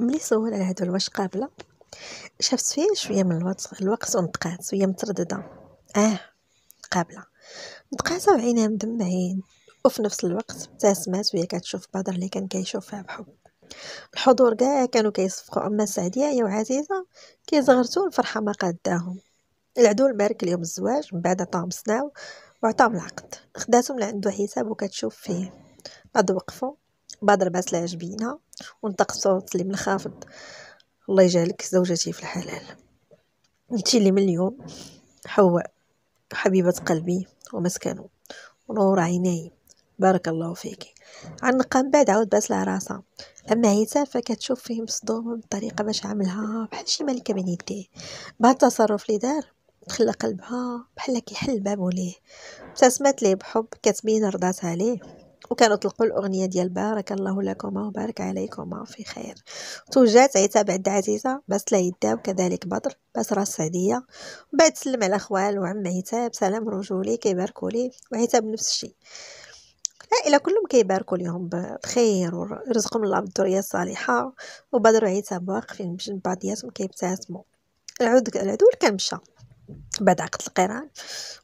ملي سول على هادو واش قابلة شافت فيه شوية من الوقت الوقت ونطقات شوية مترددة. آه قابلة. نطقات وعينها مدمعين. وفي نفس الوقت ابتسمات وهي كتشوف بدر اللي كان كيشوفها بحب. الحضور كاع كانوا كيصفقوا. أما سعدية هي وعزيزة كيزغرتوا الفرحة ما قاداهم. العدول بارك اليوم الزواج من بعد عطاهم سناو وعطاهم العقد. خداتهم لعندو حساب وكتشوف فيه. بعد وقفوا. باس لها جبينها ونطق صوت اللي من الخافض. الله يجعلك زوجتي في الحلال. انتي اللي من اليوم حواء حبيبة قلبي ومسكنه ونور عيني. بارك الله فيك. عنقها من بعد عاود لها راسها أما عيسى فكتشوف فيه مصدوم بطريقة باش عاملها بحال شي ملكه بين يديه. بعد التصرف اللي دار خلى قلبها بحال كيحل بابو ليه ابتسمت ليه بحب كتبين رضاتها ليه. وكانوا طلقوا الأغنية ديال بارك الله لكما وبارك عليكما في خير. توجات عيتا بعد عزيزة بس لا يدا وكذلك بدر بس راس سعديه وبعد سلم على خوال وعم عتاب سلام رجولي كيباركوا ليه وعتاب نفس الشيء. العائله كلهم كيباركوا ليهم بخير ورزقهم الله بالذريه الصالحة وبدر وعتاب واقفين بجنب بعضياتهم كيبتسموا. العود العدول كان مشى. بعد عقد القران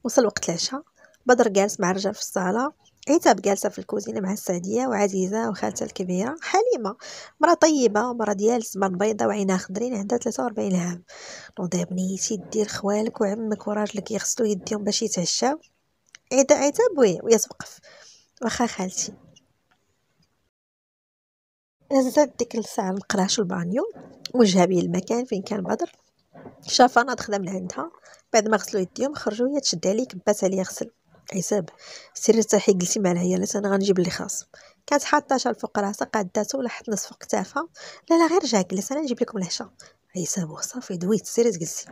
وصل وقت العشاء. بدر جالس مع الرجال في الصالة. عتاب جالسة في الكوزينة مع السعدية وعزيزة وخالتها الكبيرة حليمة. مرا طيبة مرا ديال الزمان بيضة وعينها خضرين عندها ثلاثة وربعين عام نوضي بنيتي دير خوالك وعمك وراجلك يغسلو يديهم باش يتعشاو. عتاب وي ويتوقف واخا خالتي. هزات ديك الساعة المقراش البانيو وجهها بيه المكان فين كان بدر. شافها ناض خدام لعندها. بعد ما غسلو يديهم خرجوا هي تشد عليه كبات عليه يغسل عصاب سيري ترتاحي جلسي مع العيالات أنا غنجيب اللي خاص. كانت حاطه شال فوق راسها قاداتو ولا حط نصف كتافها لا لا غير رجع جلس أنا نجيب لكم العشاء. عصاب صافي دويت سيري تجلسي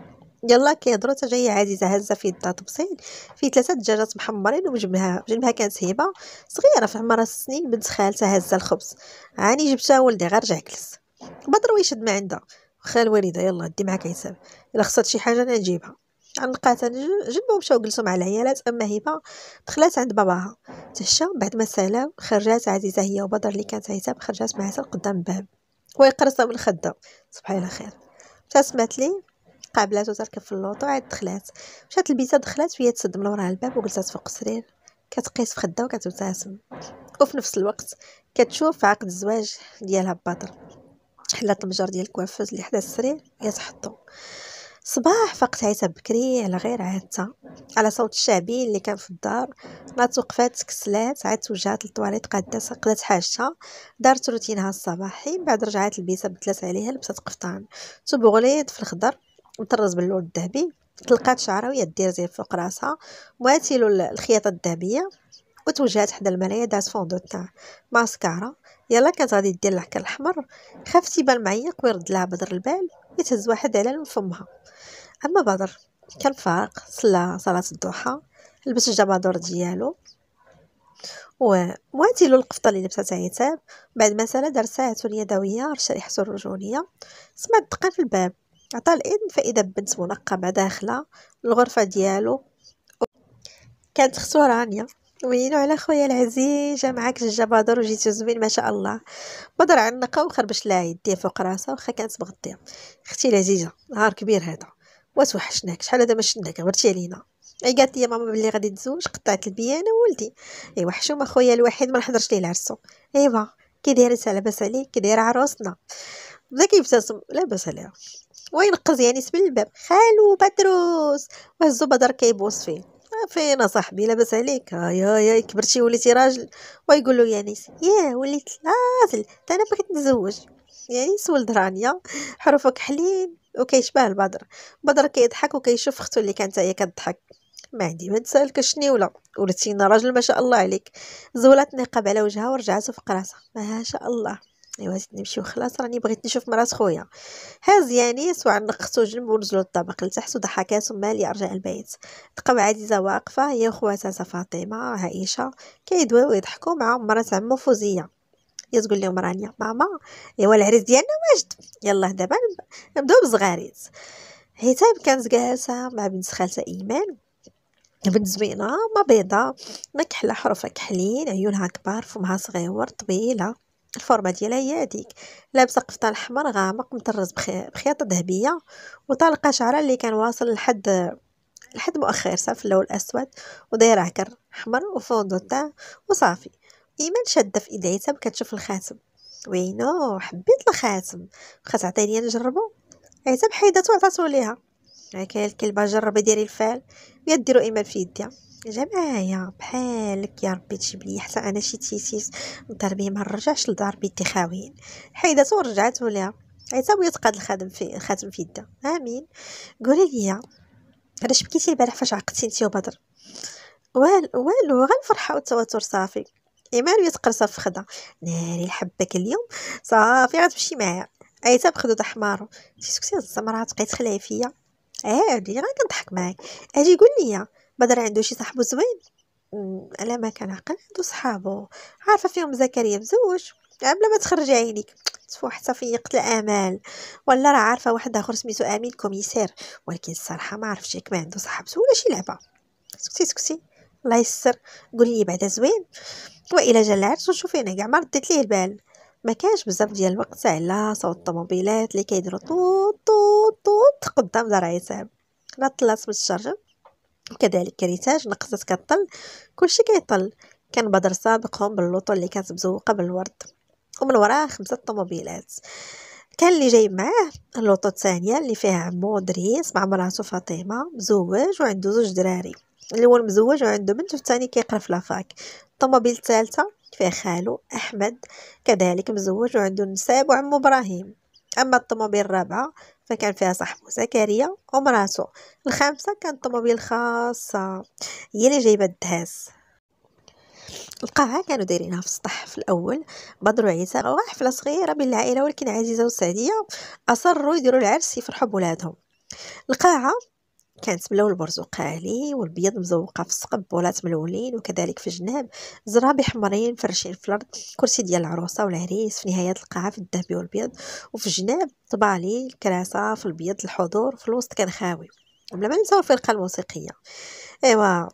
يلا كيهضروا حتى جاية عزيزة هازه في يدها طبسيل في ثلاثة دجاجات محمرين وجنبها جنبها كانت هبة. صغيرة في عمرها سنين بنت خالتها هازه الخبز. عاني جبتها ولدي غير رجع جلس بدر ويشد ما عندها. واخا الوالده يلا دي معاك عصام إلا خصات شي حاجة أنا نجيبها. عنقات جنبهم مشاو جلسوا مع العيالات أما هبه دخلات عند باباها. تهشى بعد ما سالاو خرجات عزيزة هي وبدر اللي كانت عتاب خرجات مع عسل قدام الباب. ويقرصها من خده صباح الخير. ابتسمت لي قابلاتو تركب في اللوطو عاد دخلات مشات لبيتها دخلات وهي تسد من وراها الباب وجلسات فوق السرير. كتقيس في خدها وكتبتسم وفي نفس الوقت كتشوف عقد الزواج ديالها ببدر حلات المجر ديال الكوافوز اللي حدا السرير هي تحطو. صباح فقت عيسى بكري على غير عادتها. على صوت الشعبي اللي كان في الدار. نات وقفات تكسلات عاد توجهات للطواليت قادات قدات حاجتها دارت روتينها الصباحي بعد رجعات لبيسها بدلات عليها لبست قفطان. تبغليض في الخضر مطرز باللون الذهبي. طلقات شعرها وهي دير زي فوق راسها. مواتيلو الخياطة الذهبية. وتوجهات حدا المرايه دارت fond de teint mascara. يلا كانت غادي دير العكار الأحمر. خافتي بان معيق ويرد لها بدر البال. يتهز واحد على لون فمها. أما بدر كان فارق صلى صلاة الضحى لبس الجبادور ديالو ومواتيلو القفطة اللي لبساتها عتاب بعد ما سالا دار ساعته اليدويه رشا ريحته الرجوليه سمعت دقه في الباب. عطى الاذن فاذا بنت منقبة داخلة الغرفة ديالو. كانت اختو وينو على خويا العزيز جا معاك الجبادر وجيتو زوين ما شاء الله. بدر عنقه وخربش لها يديه فوق راسها واخا كانت مغطيه أختي العزيزة نهار كبير هذا. وتوحشناك شحال هذا ما شفناك غبرتي علينا. اي قالت لي ماما بلي غادي تزوج قطعت البيانة ولدي ايوا حشومه خويا الوحيد ما نحضرش ليه العرسو. ايوا كي دايره لاباس عليك كي دايره عروسنا بدا كيبتسم لاباس عليها. وينقز يعني سبل الباب خالو بدروس. وهزو بدر كيبوس فيه. فين صاحبي؟ لاباس عليك. يا يا كبرتي وليتي راجل. ويقول له يانيس ياه وليت لازل أنا بغيت نتزوج. يانيس ولد رانيا حروفه كحلين وكيشبه البدر؟ بدر كيضحك وكيشوف اختو اللي كانت هي كتضحك. ما عندي ما نسالك ولا. ولدتينا راجل ما شاء الله عليك. زولات نقاب على وجهها ورجعت في قراسها ما شاء الله. إيوا زيد نمشيو. خلاص راني بغيت نشوف مرات خويا. هاز يانيس وعنق خصو جنب ونزلو للطابق لتحت ودحكات مالي رجع البيت. تقاو عزيزة واقفة. هي وخواتها فاطمة عائشة. كيدويو ويضحكوا مع مرات عمو فوزيه هي تقول لهم رانيا ماما إيوا العريس ديالنا واجد. يلا دابا نبداو بزغاريت هتاب كانت جالسة مع بنت خالتها إيمان. بنت زوينة ما بيضه ما كحله حروفها كحلين عيونها كبار فمها صغيور طويلة. الفورمة ديالها هي هذيك لابسة قفطان احمر غامق مطرز بخياطة ذهبية وطالقة شعرها اللي كان واصل لحد لحد مؤخر صافي اللون الأسود ودايرة عكر أحمر وفوندو تاع وصافي. إيمان شادة في ايديها كتشوف الخاتم. وينو؟ حبيت الخاتم. بقات تعطيني نجربو. عيتها بحيداتو عطاتو ليها هكا الكلبه جربي ديري الفال يا ديرو إيمان في يديها. جماعة بحالك يا ربي تجيب لي حتى أنا شي تيسيس ضربي ما نرجعش لدار بيتي خاويين حيداتو ورجعتو ليها عيتا بغيت تقاد الخاتم في الخاتم في يدها. آمين. قولي لي علاش بكيتي البارح فاش عقدتي انتي وبدر؟ والو والو غير الفرحه والتوتر صافي. إيمان يتقرصف في خدا. ناري الحبك اليوم صافي غتمشي معايا. عيتا بخدود حمارو سكتي الزمرة تبقاي تخلعي فيا عادي غير كنضحك معاك. أجي قول لي بدر عنده شي صاحبو زوين على ما كان عقل عنده صحابو. عارفة فيهم زكريا مزوج بلا ما تخرجي عينيك تفو حتى فيقت الامال ولا راه عارفة واحد آخر سميتو أمين commissaire ولكن الصراحه ما عرفتش ما عنده صاحب ولا شي لعبة. سكتي سكتي. الله يسر. قولي لي بعدا زوين. والا جا العرس وشوفي أنا كاع ما رديت ليه البال. ما كانش بزاف ديال الوقت على صوت الطوموبيلات اللي كيديروا طوط طوط طوط قدام دار عصام لا طلعت من الشرجم وكذلك كريتاج نقصت كطل كلشي كيطل. كان بدر سابقهم ب l'auto اللي كانت مزوقة بالورد. ومن وراه خمسة طوموبيلات. كان اللي جاي معاه l'auto الثانية اللي فيها عمو دريس مع مراتو فاطمة مزوج وعنده زوج دراري. الأول مزوج وعنده بنت والثاني كيقرأ في لافاك. الطوموبيل الثالثة فيها خالو أحمد. كذلك مزوج وعنده نساب وعمو إبراهيم. أما الطوموبيل الرابعة فكان فيها صاحبو زكريا ومراتو الخامسة كانت طوموبيل خاصة هي اللي جايبة الدهاز القاعة كانوا دايرينها في السطح في الأول. بدر وعيسى حفلة صغيرة بين العائلة ولكن عزيزة وسعدية أصروا يديروا العرس يفرحوا بولادهم. القاعة كانت ملون البرتقالي والبيض مزوقة في السقب بولات ملولين وكذلك في الجناب زرابي حمرين فرشين في الأرض كرسي ديال العروسة والعريس في نهاية القاعة في الذهبي والبيض وفي الجناب طبالي الكراسة في البيض الحضور في الوسط كان خاوي. وبلا ما نساو الفرقة الموسيقية. أيوا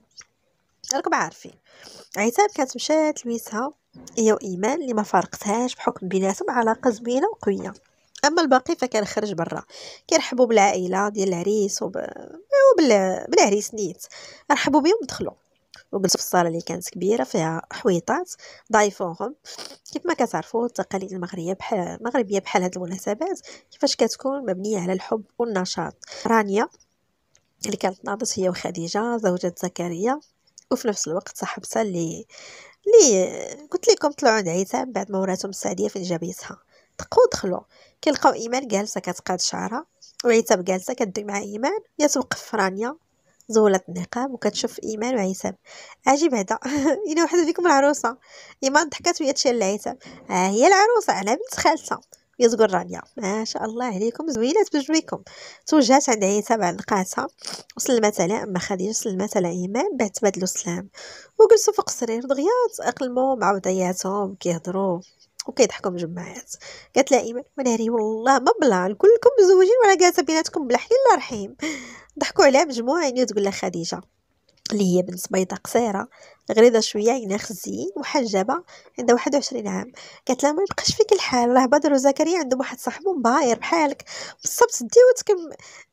راكم عارفين. عتاب كانت مشات لويسها هي وإيمان اللي ما فارقتهاش بحكم بيناتهم علاقة زوينة وقوية. أما الباقي فكان خرج برا. كيرحبوا بالعائلة ديال العريس وب... وبال... بالعريس نيت. رحبوا بهم دخلوا وجلسوا في الصالة اللي كانت كبيرة فيها حويطات ضايفوهم. كيف ما كتعرفوا التقاليد المغربية بحال المغربية بحال هاد المناسبات كيفاش كتكون مبنية على الحب والنشاط. رانيا اللي كانت ناضت هي وخديجة زوجة زكريا. وفي نفس الوقت صاحبتها اللي اللي قلت لكم طلعوا عند عيسى بعد ما وراتهم السعدية فين جابيتها دقوا دخلوا. كيلقاو إيمان جالسة كتقاد شعرها وعتاب جالسه كدوي مع إيمان. يا توقف رانيا زولت النقاب وكتشوف إيمان وعتاب أجي بعدا الا وحده فيكم العروسة. إيمان ضحكات وهي تشير لعتاب ها هي العروسة. على بنت خالتها. تقول رانيا. ما شاء الله عليكم. زوينات بجويكم. توجهت عند عتاب على لقاتها وسلمت على اما خديجة سلمت على إيمان. بعد تبادلوا السلام. وجلسوا فوق السرير. دغيا تاقلموا مع وضعياتهم كيهضروا. وكيضحكوا مجمعات قالت لها إيمان وناري والله ما بلان كلكم مزوجين ولا جالسة بيناتكم بلا حليل رحيم. ضحكوا عليها مجموعة تقول لها خديجة اللي هي بنت بيضة قصيرة غريضة شوية عينها خزين محجبة عندها واحد وعشرين عام. قالت لها ما يبقاش فيك الحال راه بدر وزكريا عندهم واحد صاحبهم باير بحالك. بالصبت ديو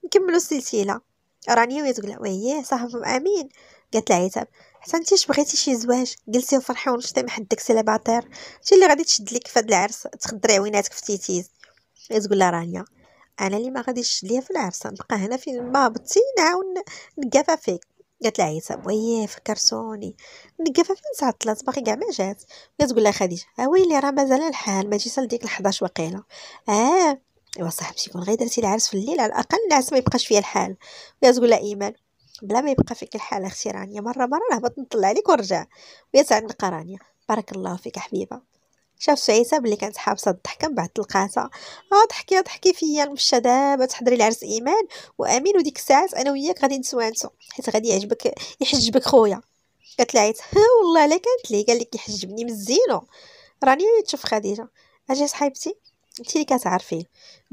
نكملوا السلسلة. رانيا وهي تقول لها وياه صاحبهم آمين. قالت لها عتاب حتى انتي بغيتي شي زواج؟ جلسي وفرحي ونشطي محد داك célibataire انتي اللي غادي تشد لك في هاد العرس تخدري عويناتك في تيتيز. تقول لها رانيا أنا اللي ما غاديش ليا في العرس نبقى هنا فين ما هبطتي نعاون نقافا فيك. قالت لها عيسى وياه فكرتوني نقافا فين ثلاث باقي كاع ما جات. تقول لها خديجة اويلي راه مازال الحال ما جيت لديك ال11 وقيله آه أيوا صاحبتي كون غير درتي العرس في الليل على الأقل الناس ما يبقاش فيها الحال. وهي تقول لها إيمان. بلا ما يبقى فيك الحال أختي رانيا مرة مرة نهبط نطلع عليك ونرجع. ويا سعد نلقى رانيا. بارك الله فيك حبيبة. شاف سعيسة بلي كانت حابسة الضحكة من بعد تلقاتها. آه ضحكي ضحكي فيا نمشى دابا تحضري العرس إيمان. وأمين وديك الساعات أنا وياك غادي نتوانسو حيت غادي يعجبك يحجبك خويا. قالت لها عيت والله لا كانت لي. قال لك يحجبني مزينو رانيا تشوف خديجة. أجي صاحبتي انت اللي كتعرفيه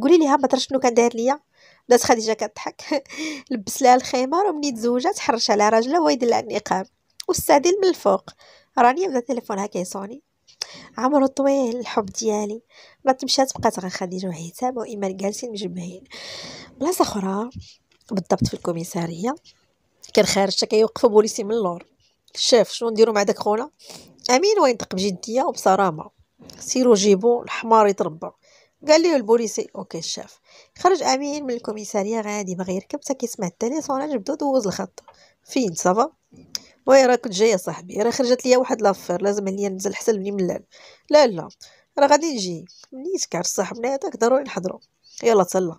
قولي ليها ما شنو كان داير ليا. بدات خديجة كضحك لبس لها الخمار ومني تزوجات حرش على راجلها ويدير لها النقاب. والسادل من الفوق. رانيا بدا تليفونها كيصوني عمرو طويل الحب ديالي. بلات مشات بقات غير خديجة وعتاب وايمان جالسين مجمعين. بلاصة أخرى. بالضبط في الكوميسارية. كان خارج كيوقفوا بوليسي من اللور. شاف شنو نديرو مع داك خونا؟ أمين وينطق بجدية وبصرامة. سيرو جيبو الحمار يتربى. قال لي البوليسي OK ال chef خرج أمين من الكوميسارية غادي باغي يركب حتى كيسمع التليفون بدا دوز الخط. فين ça va؟ oui راه كنت جاية صاحبي راه خرجت ليا واحد l'affaire لازم عليا ننزل حتى لبني ملال لا لا راه غادي نجي. منين كار صاحبنا هذاك ضروري نحضرو. يلا تسلى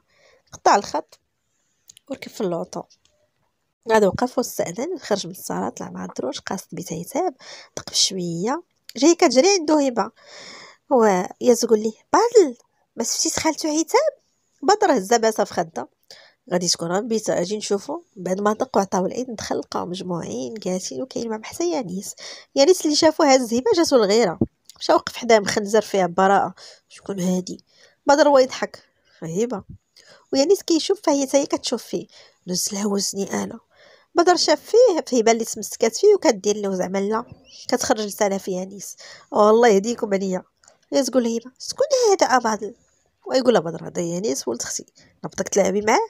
قطع الخط وركب في l'auto. عاد وقف واستأذن خرج من الصالة طلع مع الدروج قاصد بيت عتاب دق بشوية. جاي كتجري عندو هبة. هو يا تقول لي بادل! ما سفتيش خالتو عتاب بدر هزا باسا في خده غادي تكون غنبيتا أجي نشوفو. بعد ما دق وعطاو العيد لقاو مجموعين جالسين وكاين حتى يانيس. يانيس اللي شافو هاز هبه جاتو الغيره مشى وقف حداه مخنزر فيها براءة. شكون هادي؟ بدر هو يضحك. هبه ويانيس كيشوف فهي حتى هي كتشوف فيه. نزلها وزني أنا. بدر شاف فيه فهبه اللي تمسكات فيه وكدير له زعما لا. كتخرج لسانها في يانيس. والله يهديكم عليا. هي تقول هبه شكون هذا ابادل ويقول بدر هذا يانيس ولد أختي نبضك تلعبي معاه؟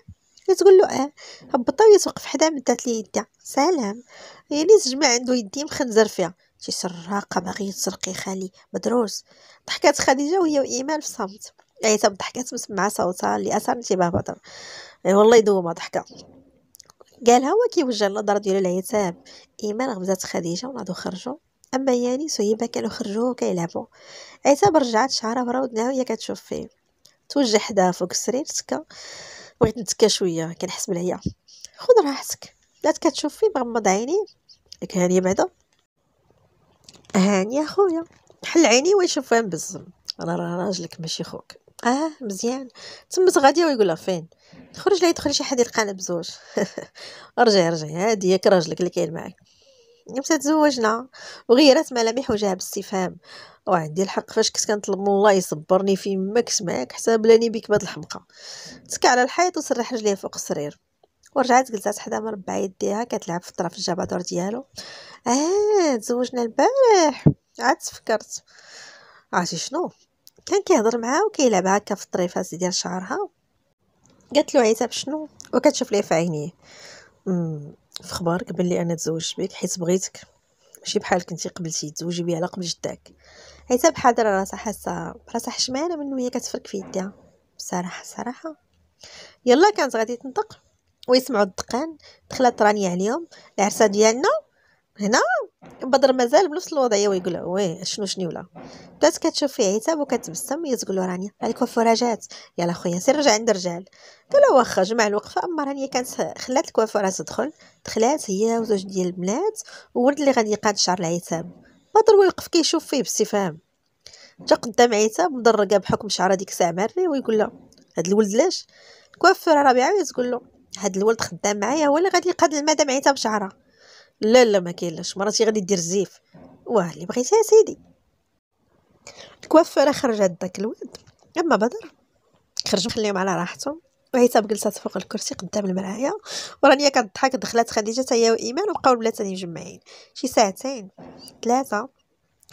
تقول له آه. هبطا ويتوقف حدا مدات لي يدها سلام. يعني تجمع عنده يدي مخنزر فيها. شي سراقة باغي تسرقي خالي. مدروس. ضحكات خديجة وهي وإيمان في صمت. عيتا ضحكات مسمعه صوتها اللي اثار انتباه بدر. أي والله يدوم ضحكة. قالها هو كيوجه النظره ديالو العتاب إيمان غبزات خديجة وناضو خرجوا أما ياني سهيبه كانوا خرجوا وكيلعبوا عتاب رجعت شعرها برا ودنها وهي كتشوف فيه. توجه حداها فوق السرير تكا بغيت نتكا شوية كنحس بالعيا. خذ راحتك. لا كتشوف فيه مغمض عينيه ياك هانية بعدا. هانية خويا. حل عيني ويشوف فين بالزم أنا راه راجلك ماشي خوك. آه مزيان. تمت غادية ويقول لها فين؟ تخرج لا يدخل شي حد يلقانا بزوج. ارجع ارجع هادي ياك راجلك اللي كاين معاك. إمتى تزوجنا وغيرت ملامح وجهها باستفهام وعندي الحق فاش كنت كنطلب من الله يصبرني في يمك سمعك حتى بلاني بك بهاد الحمقى. تكى على الحيط وسرح رجليها فوق السرير. ورجعت جلسات حدا مربع يديها كتلعب في الطرف الجبادور ديالو. آه تزوجنا البارح. عاد تفكرت. عرفتي شنو؟ كان كيهضر معاها وكيلعب هكا في الطريفات ديال شعرها. قالت له عيسى بشنو؟ وكتشوف ليه في عينيه. في خبارك بلي أنا تزوجت بك حيت بغيتك. ماشي بحال كنتي قبلتي تزوجي بي على قبل جداك حيت بحال راسها حاسة راسها حشمانه منو هي كتفرك في يديها. بصراحة صراحة. يلا كانت غادي تنطق ويسمعوا الدقان. دخلت رانيا عليهم. العرسة ديالنا هنا بدر مازال بنفس الوضعية ويقول ويه شنو شنو ولا بدات كتشوف فيه عتاب وكتبسم هي تقول له رانيا الكوافوره جات يلا خويا سير رجع عند الرجال. قال واخا جمع الوقفه اما رانيا كانت خلات الكوافوره تدخل دخلات هي وزوج ديال البنات وولد اللي غادي يقاد شعر العتاب. بدر ويوقف كيشوف فيه باستفهام. جا قدام عتاب مدرقه بحكم شعرها ديك الساعة مري ويقول له هاد الولد لاش؟ الكوافوره رابعه تقول له هاد الولد خدام معايا هو اللي غادي يقاد المدام عتاب شعرها. لا لا ما كاينلاش مراتي غادي دير الزيف واه اللي بغيتي سيدي. الكوافوره خرجت داك الولد أما بدر خرج مخليهم على راحتهم وعتاب جلسات فوق الكرسي قدام المرايا. ورانيا كتضحك دخلت خديجة هي وإيمان وبقاو البنات مجمعين شي ساعتين ثلاثة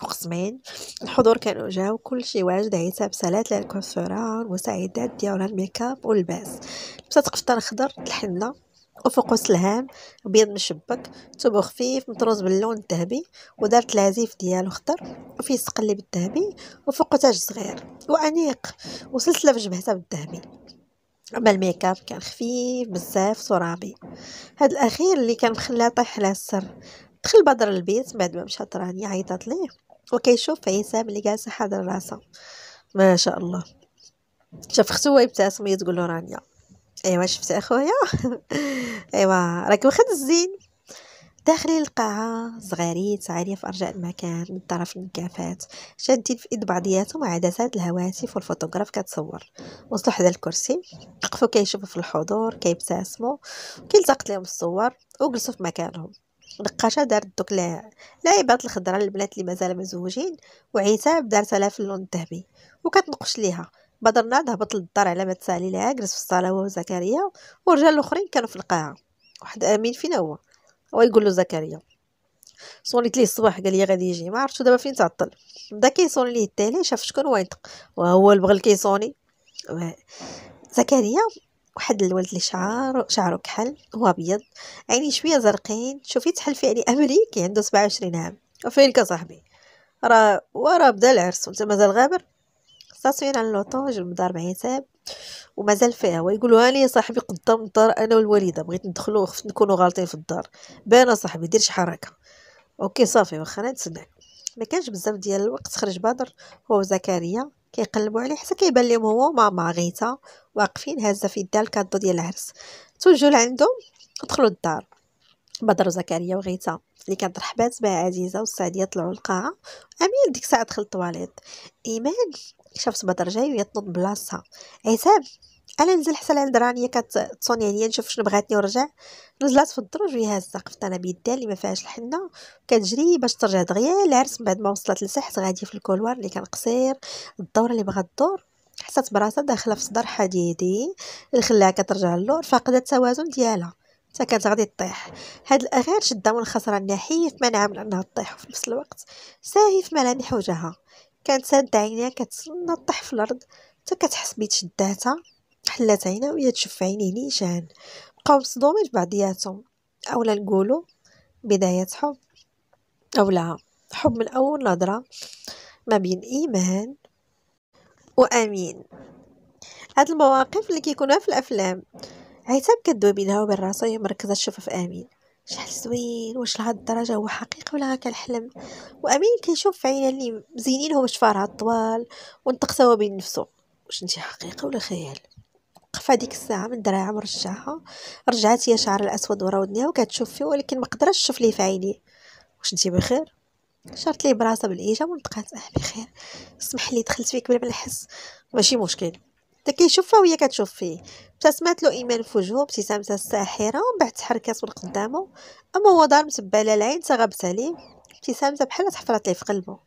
وقسمين. الحضور كانوا جاو كلشي واجد. عتاب سالات لل coiffure المساعدات ديالها الميكاب واللباس لبسات قفطان خضر الحنه وفوق سلهام أبيض مشبك ثوب خفيف مطروز باللون الذهبي ودارت العزيف ديالو خضر وفيه سقلي بالذهبي وفوق تاج صغير وأنيق وسلسلة في جبهتها بالذهبي أما الميكاب كان خفيف بزاف ترابي هاد الأخير اللي كان مخليها طيح على السر. دخل بدر البيت بعد ما مشات رانيا عيطات ليه وكيشوف عيسى اللي جالسه حاضر راسها ما شاء الله. شاف اختو يبتسم وهي تقول رانيا. ايوا شفتي أخويا؟ ايوا راك واخد الزين. داخلين القاعة صغاريت عالية في أرجاء المكان من طرف النكافات شادين في إيد بعضياتهم عدسات الهواتف والفوتوغراف كتصور. وصلوا حدا الكرسي وقفوا كيشوفوا في الحضور كيبتسموا كيلتقط لهم الصور وجلسوا في مكانهم. نقاشة دارت دوك لاعبات الخضراء البنات اللي مازال مزوجين وعتاب دارتها لها في اللون الذهبي. وكتنقش ليها. بدر ناض هبط للدار على ما تسالي لها جلس في الصالة هو وزكريا والرجال الأخرين كانوا في القاعة. واحد آمين فينا هو ويقول له زكريا صونيت ليه الصباح؟ قال لي غادي يجي. ما عرفتش دابا فين تعطل. بدا كيصوني ليه التالي شاف شكون وينطق. وهو البغل كيصوني زكريا واحد الولد اللي شعر شعره كحل هو أبيض عيني شوية زرقين. شوفي تحل في يعني أمريكي عنده 27 عام. وفينك صاحبي راه ورا بدا العرس. وانت مازال غابر؟ تصوير على l'auto جاب الدار مع حساب ومازال فيها. ويقولوا هاني صاحبي قدام الدار أنا والوالدة بغيت ندخلو خفت نكونوا غالطين في الدار. بان صاحبي دير شي حركة. okay صافي واخا نتسناك. ما كانش بزاف ديال الوقت خرج بدر هو وزكريا كيقلبوا عليه حتى كيبان لهم هو وماما غيتا واقفين هازة في يدها الكادو ديال العرس. توجهوا لعندهم ودخلوا الدار بدر وزكريا وغيتا اللي كانت رحبات بها عزيزة والسعدية طلعوا القاعه امين ديك الساعة دخل الطواليت إيمان شافت بدر جاي ويطنط بلاصتها عتاب أنا نزل حتى لعند رانيا كتصوني عليا نشوف شنو بغاتني ورجع نزلات في الدروج وهي هازه قفت أنا بيدها اللي ما فيهاش الحنة. كتجري باش ترجع دغيا العرس من بعد ما وصلت لتحت غادي في ال couloir اللي كان قصير. الدورة اللي بغات الدور حسات براسها داخلة في صدر حديدي. اللي خلاها كترجع للور فاقدة التوازن ديالها. حتى كانت غادي طيح هاد الأخير شدها من الخصر النحيف منعها من انها طيح وفي نفس الوقت. ساهي في ملامح وجهها. كانت سادة عينيها كتسنى طيح في الأرض حتى كتحس بيد شداتها حلات عينها وهي تشوف في عينيه نيشان بقاو مصدومين ببعضياتهم أولا نقولوا بداية حب. أولا حب من أول نظرة ما بين إيمان وأمين. هاد المواقف اللي كيكونوا في الأفلام عتاب كدوي بينها وبين راسها وهي مركزة تشوف في أمين. شحال زوين واش لهاد الدرجة هو حقيقي ولا كنحلم؟ وأمين كيشوف في عينيه اللي مزينين هما شفارها الطوال وانتقسوا بين نفسه واش انت حقيقه ولا خيال؟ وقف هذيك الساعة من دراعها مرجعها رجعت هي شعر الأسود ورا ودنيها وكتشوف فيه ولكن ما قدرتش تشوف ليه في عينيه واش انت بخير؟ شرت ليه براسها بالإيجاب ونطقات آه بخير اسمح لي دخلت فيك بلا ما نحس. ماشي مشكل. حتى كيشوفها وهي كتشوف فيه ابتسمات له ايمان في وجهه ابتسامته الساحرة ومن بعد تحركات من قدامه. أما هو دار متبع العين تغبت عليه. ابتسامته بحال تحفرات ليه في قلبه.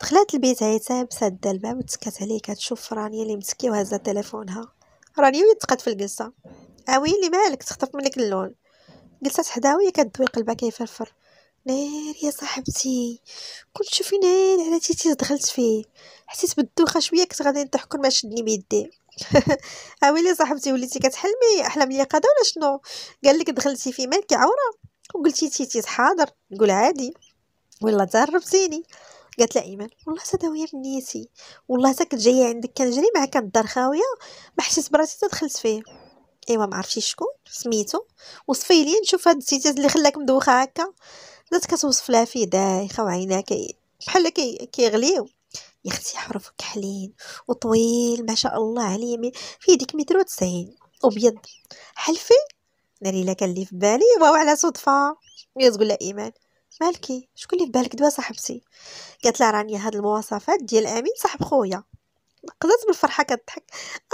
دخلت البيت عتاب ساده الباب وتسكت عليه كتشوف رانيا اللي مسكية وهزه تليفونها. رانيا وهي تقات في الجلسة. اويلي مالك؟ تخطف منك اللون. جلست حداه وهي كدوي قلبها كيفرفر نار يا صاحبتي كنت شوفي نار على تيتي دخلت فيه. حسيت بالدوخة شوية كنت غادي نضحك ما شدني بيدي. اويلي صاحبتي وليتي كتحلمي احلام اليقظه ولا شنو؟ قال لك دخلتي في مالك عورة وقلتي تيتي حاضر نقول عادي. والله تهربتيني قالت لها إيمان والله سداويه من نيتي. والله حتى كنت جاية عندك كنجري معاك الدار خاويه ما حسيت براسي دخلت فيه. إيوا ما عرفتيش شكون سميتو. وصفي لي نشوف هاد التيتات اللي خلاك مدوخة هكا. بدات كتوصف لها فيه دايخة وعينها كي بحال كي كيغليو. يا أختي كحلين وطويل ما شاء الله عليه في ديك متر وتسعين. أبيض. حلفي. ناري لا كان لي في بالي. واو على صدفة. يا تقول لها ايمان مالكي؟ شكون اللي في بالك؟ دابا صاحبتي. قالت لها راني هاد المواصفات ديال أمين صاحب خويا. قضات بالفرحة كضحك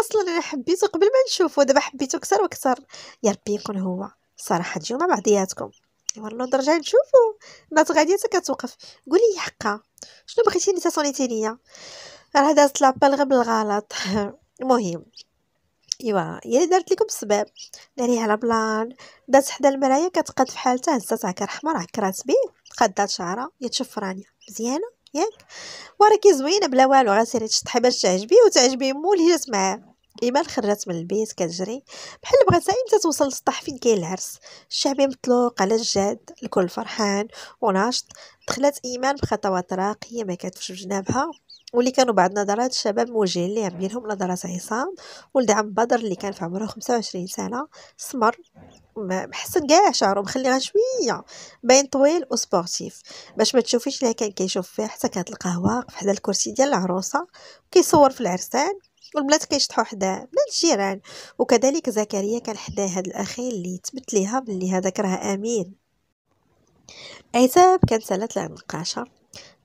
أصلا أنا حبيته قبل ما نشوفو دابا حبيته أكثر وأكثر. يا ربي يكون هو. صراحة تجيو مع بعضياتكم. والله نرجع نشوفو. الناس غادية كتوقف. قولي لي حقا شنو نتا صونيتي ليا راه دازت لابال غير بالغلط. المهم ايوا هي اللي دارت لكم السبب. داري على بلان دازت حدا المرايه كتقاد في حالتها هزات عكر احمر عكرات بيه قادات شعرها هي تشوف رانيا. مزيانة؟ ياك؟ وراكي زوينة بلا والو غاسيري تشطحي باش تعجبيه وتعجبي مو اللي جات معاه. ايمان خرجت من البيت كتجري. بحال بغات إمتى توصل للسطح فين كاين العرس. الشعبي مطلوق على الجاد الكل فرحان وناشط دخلت إيمان بخطوات راقيه ما كتفش بجنابها. واللي كانوا بعد نظرات الشباب موجهين ليها بينهم نظرات عصام ولد عم بدر اللي كان في عمره 25 سنة سمر. محسن كاع شعرو مخليها شوية. باين طويل وسبورتيف. باش ما تشوفيش ليه كان كيشوف فيه حتى كانت القهوة واقف حدا الكرسي ديال العروسة وكيصور في العرسان. والبنات كيشطحوا حداه بنات الجيران. وكذلك زكريا كان حداه هاد الاخي اللي تبت ليها بلي هذاك راه أمين. عتاب كان سالت لها النقاشه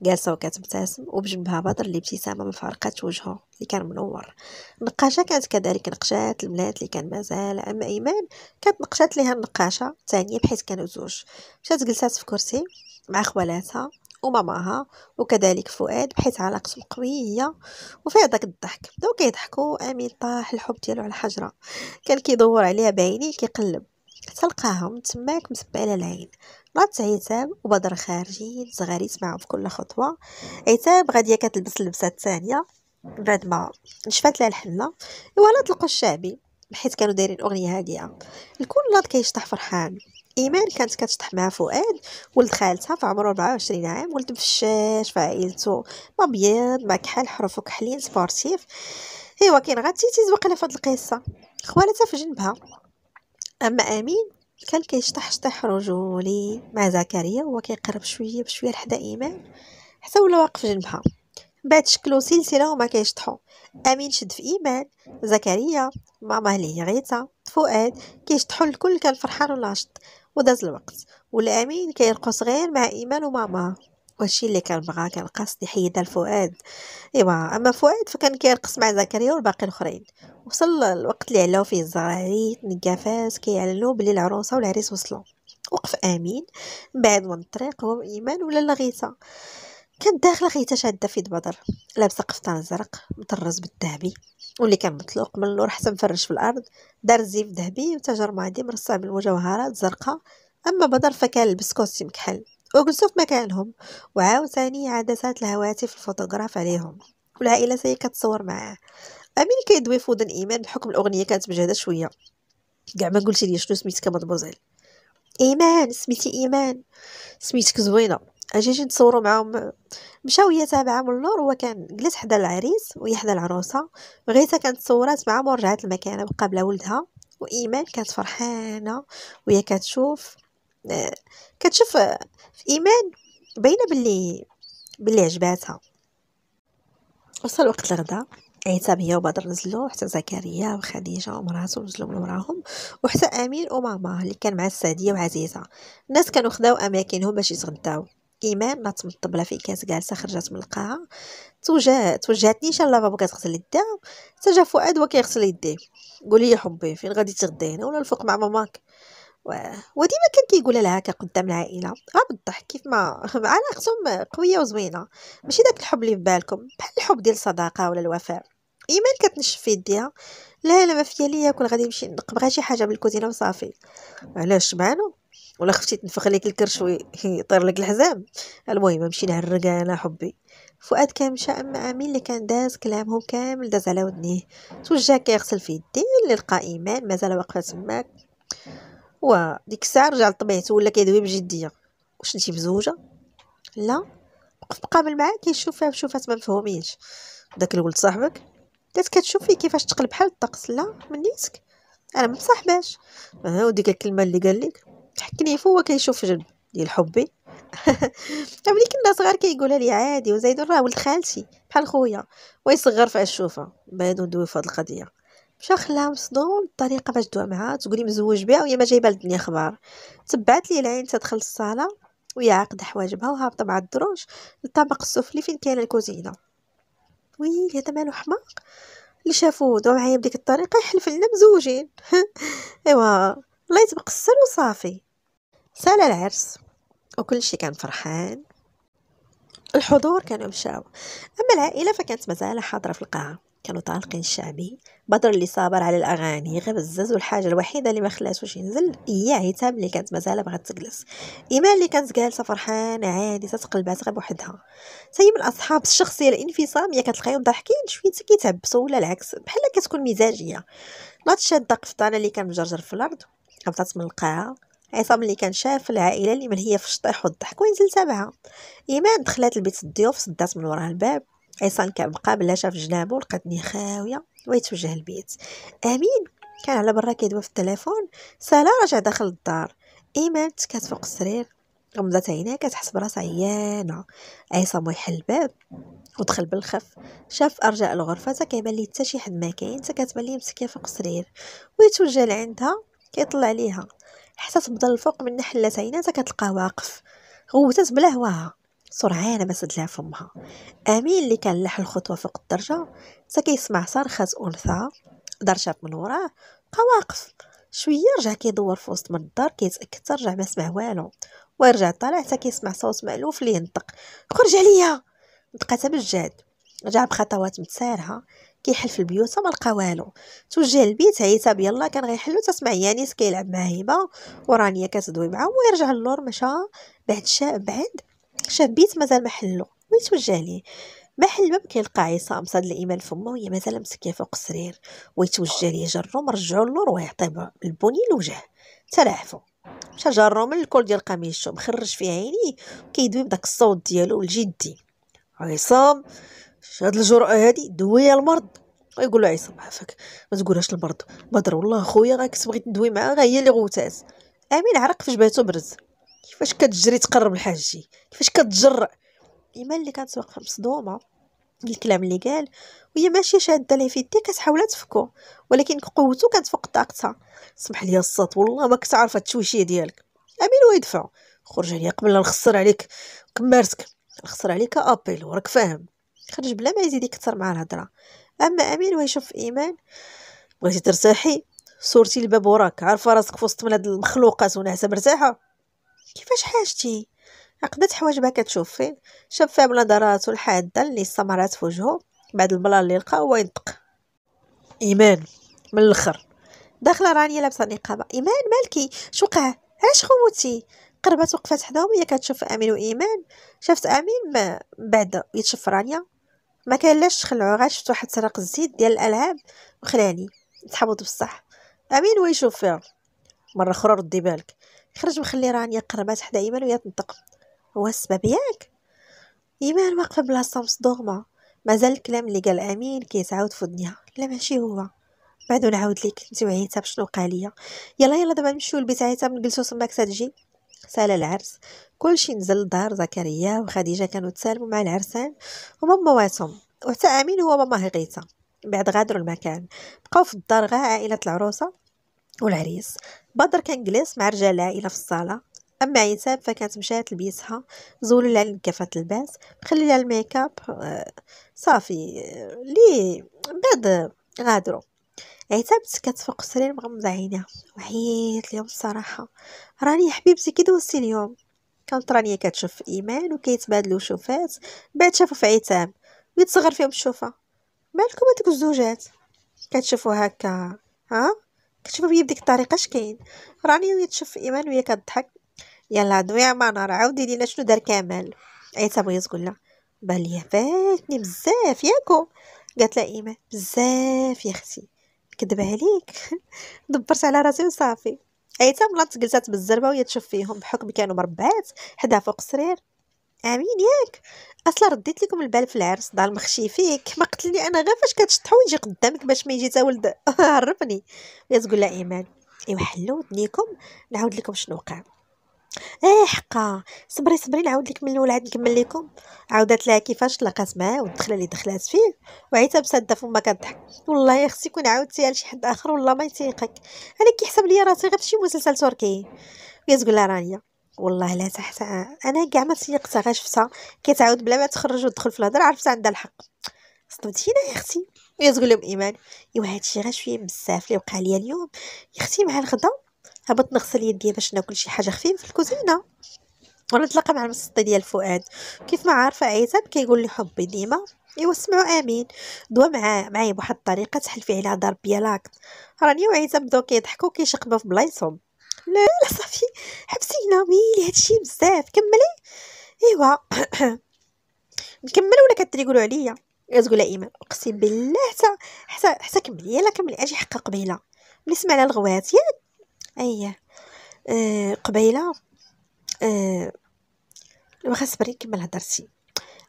جالسة وكتبتسم وبجنبها بدر اللي ابتسامه ما فارقاتش وجهه اللي كان منور. النقاشة كانت كذلك نقشات البنات اللي كان مازال أما إيمان كانت نقشات ليها النقاشة الثانية بحيث كانوا زوج. مشات جلسات في كرسي مع خوالاتها. وماماها وكذلك فؤاد بحيث علاقتهم قويه وفيها داك الضحك. بداو كيضحكوا امين طاح الحب ديالو على الحجره كان كيدور عليها بعينيه كيقلب. تلقاهم تماك مسبعين العين. ناضت عتاب وبدر خارجين صغار يسمعوا في كل خطوة. عتاب غادية كتلبس اللبسة الثانية. بعد ما نشفات لها الحنة ولا تلقوا الشعبي حيت كانوا دايرين أغنية هاديه الكل ناض كيشطح فرحان. ايمان كانت كتشطح مع فؤاد ولد خالتها في عمره 24 عام ولد بشاش في عائلته مبيض مع كحل حروفو كحلين سبورتيف إيوا كاين غير تيتيز وقيله في هاد القصة. خوالتها في جنبها. أما أمين كان كيشطح شطح رجولي مع زكريا وهو كيقرب شوية بشوية لحدا ايمان حتى ولا واقف جنبها. بعد شكلو سلسلة وما كيشطحو. أمين شد في ايمان زكريا ماما هي غيتا فؤاد كيشطحو الكل كان فرحان وناشط وداز الوقت. ولا امين كيرقص غير مع إيمان وماما وهادشي اللي كان بغا كان قاصد يحيدها لفؤاد إيوا أما فؤاد فكان كيرقص مع زكريا والباقي الآخرين. وصل الوقت اللي علاو فيه الزغاريت نقافات كيعلنوا بلي العروسة والعريس وصلوا. وقف أمين. بعد من الطريق هو إيمان ولا لغيته كانت داخلة غيتا شاده في بدر لابسة قفطان زرق مطرز بالذهبي واللي كان مطلوق من اللور حتى مفرش في الأرض دار زيف ذهبي وتاج رمادي مرصع بالمجوهرات زرقاء أما بدر فكان لبس costume كحل وجلسوا في مكانهم وعاوتاني عدسات الهواتف الفوتوغراف عليهم والعائلة هي كتصور معاه. أمين كيدوي في ودن ايمان بحكم الأغنية كانت مجهده شوية. كاع ما قلتي لي شنو سميتك مدبوزيل إيمان سميتي إيمان. سميتك زوينة. أجي أجي نتصوروا معاهم. مشاو هي تابعة من اللور هو كان جلس حدا العريس وهي حدا العروسه وغيتا كانت تصورات معاهم ورجعت المكانه بقى بلا ولدها. وايمان كانت فرحانة وهي كتشوف كتشوف في ايمان باينة باللي باللي عجباتها. وصل وقت الغداء عتاب هي وبدر نزلوا حتى زكريا وخديجة ومراته نزلوا من وراهم وحتى امين وماما اللي كان مع السادية وعزيزة. الناس كانوا خداو أماكنهم باش يتغداو. ايمان ناط من الطبله في كاس جالسة خرجت من القاعة. توجهت توجهت نيشان لافابو كتغسل يدها حتى جا فؤاد هو كيغسل يديه. قولي يا حبي فين غادي تغدي هنا؟ ولا الفوق مع ماماك؟ و... وديما كان كيقول لها هكا قدام العائلة. آه بالضحك كيف ما علاقتهم قوية وزوينة. ماشي داك الحب اللي في بالكم. بحال الحب ديال الصداقة ولا الوفاء. إيمان كتنشف في يديها. لا لا ما فيا ليا كون غادي نمشي نقبغ شي حاجة من الكوزينه وصافي. علاش؟ شبعانه ولا خفتي تنفخ لك الكرش ويطير لك الحزام. المهم نمشي نعرق أنا حبي. فؤاد كان مشى اما أمين اللي كان داز كلامهم كامل داز على ودنيه. توجه كيغسل في يديه اللي لقى ايمان مازال واقفة تماك. وديك الساعة رجع لطبيعته ولا كيدوي بجدية. واش انتي مزوجه لا. وقف مقابل معاه كيشوفها بشوفات ما مفهومينش داك الولد صاحبك؟ بدات كتشوف فيه كيفاش تقلب بحال الطقس؟ لا منيتك أنا ما مصاحباش ها وديك الكلمة اللي قال لك. تحكني هو كيشوف جنب ديال حبي. ملي كنا صغار كيقولها لي عادي وزايد راه ولد خالتي بحال خويا. ويصغر في الشوفه بعد ندوي في هاد القضية. مشى خلاها مصدوم الطريقة باش دوا معاها تقولي مزوج بها وهي ما جايبة للدنيا خبار تبعت لي العين تدخل الصالة وهي عاقده حواجبها وهابطة مع الدروج. للطابق السفلي فين كاينة الكوزينة؟ ويلي هذا مالو حماق؟ اللي شافو دوا معايا بديك الطريقة يحلف لنا مزوجين. إيوا الله يتبقى السر وصافي. سأل العرس وكل شي كان فرحان. الحضور كانوا مشاو أما العائلة فكانت مازال حاضرة في القاعة. كانوا طالقين الشعبي بدر اللي صابر على الأغاني غير بزز والحاجة الوحيدة اللي ما خلاتوش ينزل هي عتاب اللي كانت مازال بغات تجلس. إيمان اللي كانت جالسه فرحانه عادي تتقلبات غير بوحدها. سي من اصحاب الشخصية الانفصام هي كتلقاهم ضاحكين شوية كيتعبسوا ولا العكس. بحال كتكون مزاجية. ناض شاده قفطانه اللي كان مجرجر في الأرض. هبطت من القاعة. عصام اللي كان شاف العائلة اللي من هي في الشطيح والضحك وينزل تابعها. إيمان دخلت لبيت الضيوف صدات من وراه الباب. عصام كان مقابلها شاف جنابو لقاتني خاوية ويتوجه البيت. آمين. كان على برا كيدوي في التليفون. سالا رجع داخل الدار. إيمان تكات فوق السرير. غمضت عينيها كتحس براسها عيانة. عصام يحل الباب ودخل بالخف. شاف أرجاء الغرفة. كيبان ليه حتى شي حد ما كاين. كتبان ليه مسكية فوق السرير. ويتوجه لعندها. كيطلع ليها. حتى تبدا الفوق من حلات عيناتها كتلقاه واقف. غوتات بلا هواها سرعانه ما سد فمها. امين اللي كان لح الخطوة فوق الدرجة. حتى كيسمع صرخة أنثى. دار شاف من وراه بقى واقف. شوية رجع كيدور في وسط من الدار كيتأكد رجع ما سمع والو. ويرجع طالع حتى كيسمع صوت مألوف اللي ينطق. خرج عليا! نطقتها بالجاد رجع بخطوات متسارعة. كيحل في البيوت ما لقى والو. توجه البيت عيتاب يلا كان غيحلو تسمع يانيس كيلعب مع هبه ورانيا كتدوي معاه ويرجع اللور مشى بعد شا بعد شاف بيت مازال ما حلو ويتوجه ليه. ما حل الباب كيلقى عصام صاد الإيمان فمه وهي مازال مسكية فوق السرير. ويتوجه ليه جرو مرجعو اللور ويعطيه البني لوجه تلاعفو مشى جارو من الكول ديال قميصو مخرج في عينيه كيدوي بداك الصوت ديالو الجدي. عصام هاد الجرأة هادي دوي المرض. ويقول له عصام عافاك ما تقولهاش المرض. بدر والله خويا غا كنت بغيت ندوي معاه غا هي اللي غوتات امين عرق في جبهتو برز. كيفاش كتجري تقرب الحاجي كيفاش كتجرأ؟ إيمان اللي كانت واقفة مصدومة. الكلام اللي قال وهي ماشية شادة ليه في يديه كتحاول تفكو. ولكن قوته كانت فوق طاقتها. سمح لي الصوت والله ما كنت عارفة التشويشيه ديالك. أمين ويدفع. خرج عليا قبل نخسر عليك. كمارتك نخسر عليك أبيل وراك فاهم. خرج بلا ما يزيد يكثر مع الهضرة. أما أمين ويشوف إيمان بغيتي ترتاحي صورتي الباب وراك عارفة راسك في وسط من هاد المخلوقات ونعسة مرتاحة؟ كيفاش حاجتي؟ عقدت حواجبها كتشوف فيه شاف فيها بنظراته الحاده اللي استمرت في وجهه بعد البلان اللي لقى هو ينطق. إيمان من الآخر. داخله رانيا لابسة نقابة. إيمان مالكي؟ شو وقع؟ علاش خوتي قربت وقفات حداهم هي كتشوف أمين وإيمان. شافت أمين؟ ما بعد يتشوف رانيا ما كان لاش تخلعو غير شفت واحد سرق الزيت ديال الألعاب وخلاني تحبط بصح. أمين ويشوف فيها؟ مرة أخرى ردي بالك خرج مخلي رانيا قربات حدا إيمان وهي تنطق. هو السبب ياك؟ إيمان واقفة بلاصه مصدومه مازال الكلام اللي قال أمين كيتعاود في ودنيها. لا ماشي هو. بعد نعاود لك انت وعيتها بشنو قاليا يلا يلا دابا نمشيو لبيت عيتها نجلسو تماك تجي سال العرس كلشي نزل لدار زكريا وخديجة كانوا تسالموا مع العرسان ومامواتهم وحتى أمين هو ماما هغيته بعد غادروا المكان بقاو في الدار غا عائلة العروسة والعريس. بدر كان جلس مع رجال العائلة في الصالة. أما عتاب فكانت مشات لبيتها زولوا لها الكفات الباس مخلي لها الميكاب آه، صافي آه، لي بعد غادروا. عتاب سكت فوق السرير مغمضة عينيها. وعيت اليوم الصراحة. راني يا حبيبتي كي دوزتي اليوم؟ كانت رانيا كتشوف ايمان وكيتبادلوا شوفات. بعد شافوا في عتاب. ويتصغر فيهم الشوفة. مالكم هادوك الزوجات؟ كتشوفوا هكا. ها؟ كتشوفوا بيا بديك الطريقة اش كاين؟ رانيا وهي تشوف ايمان وهي كضحك يلا دوي ما نار عاودي لينا شنو دار كمال عيسى بغيت تقول لها بالي فاتني بزاف ياكو قالت لها ايمان بزاف يا أختي. كذب عليك. دبرت على راسي وصافي. عيتا ملات جلسات بالزربة وهي تشوف فيهم. بحكم كانوا مربعات. حدا فوق السرير آمين ياك. أصلا رديت لكم البال في العرس. ضال مخشي فيك. ما قتلني أنا غير فاش كتشطحو يجي قدامك باش ما يجي تا ولد. عرفني. وهي تقول لها إيمان. إيوا حلو ودنيكم نعاود لكم شنو وقع. إيه حقا. صبري صبري نعاود لك من الأول عاد نكمل لكم. عاودت لها كيفاش تلاقات معاه والدخله اللي دخلات فيه. وعيتها بساده فما كضحك والله يا أختي كون عاودتيها لشي حد آخر والله ما يتيقك. أنا كيحسب ليا راسي غير فشي مسلسل تركي. وهي تقول لها رانيا والله لا تحت. أنا كاع ما تيقتها غير شفتها. كتعاود بلا ما تخرج وتدخل في الهضرة عرفت عندها الحق. صدمتينا يا أختي؟ وهي تقول لهم ايمان إيوا هادشي غير شوية بزاف اللي وقع ليا اليوم. يا أختي مع الغدا هبط نغسل يدي باش ناكل شي حاجة خفيفة في الكوزينة. وأنا نتلاقى مع المسطي ديال فؤاد. كيف ما عارفة عتاب كيقول لي حبي ديما. إيوا سمعوا آمين. دوا مع معايا بواحد الطريقة تحلفي عليها ضرب لاك راني وعتاب بداو كيضحكوا كيشقبوا في بلايصهم. لا لا صافي. حبسينا. ويلي هادشي بزاف. كملي. إيوا. نكمل ولا كتقولوا عليا؟ تقول إيمان. أقسم بالله حتى حتى حتى كملي. يلا كملي. أجي حقا قبيله ملي سمعنا الغوات. ياك اييه آه قبيلة آه واخا صبري كمل هضرتي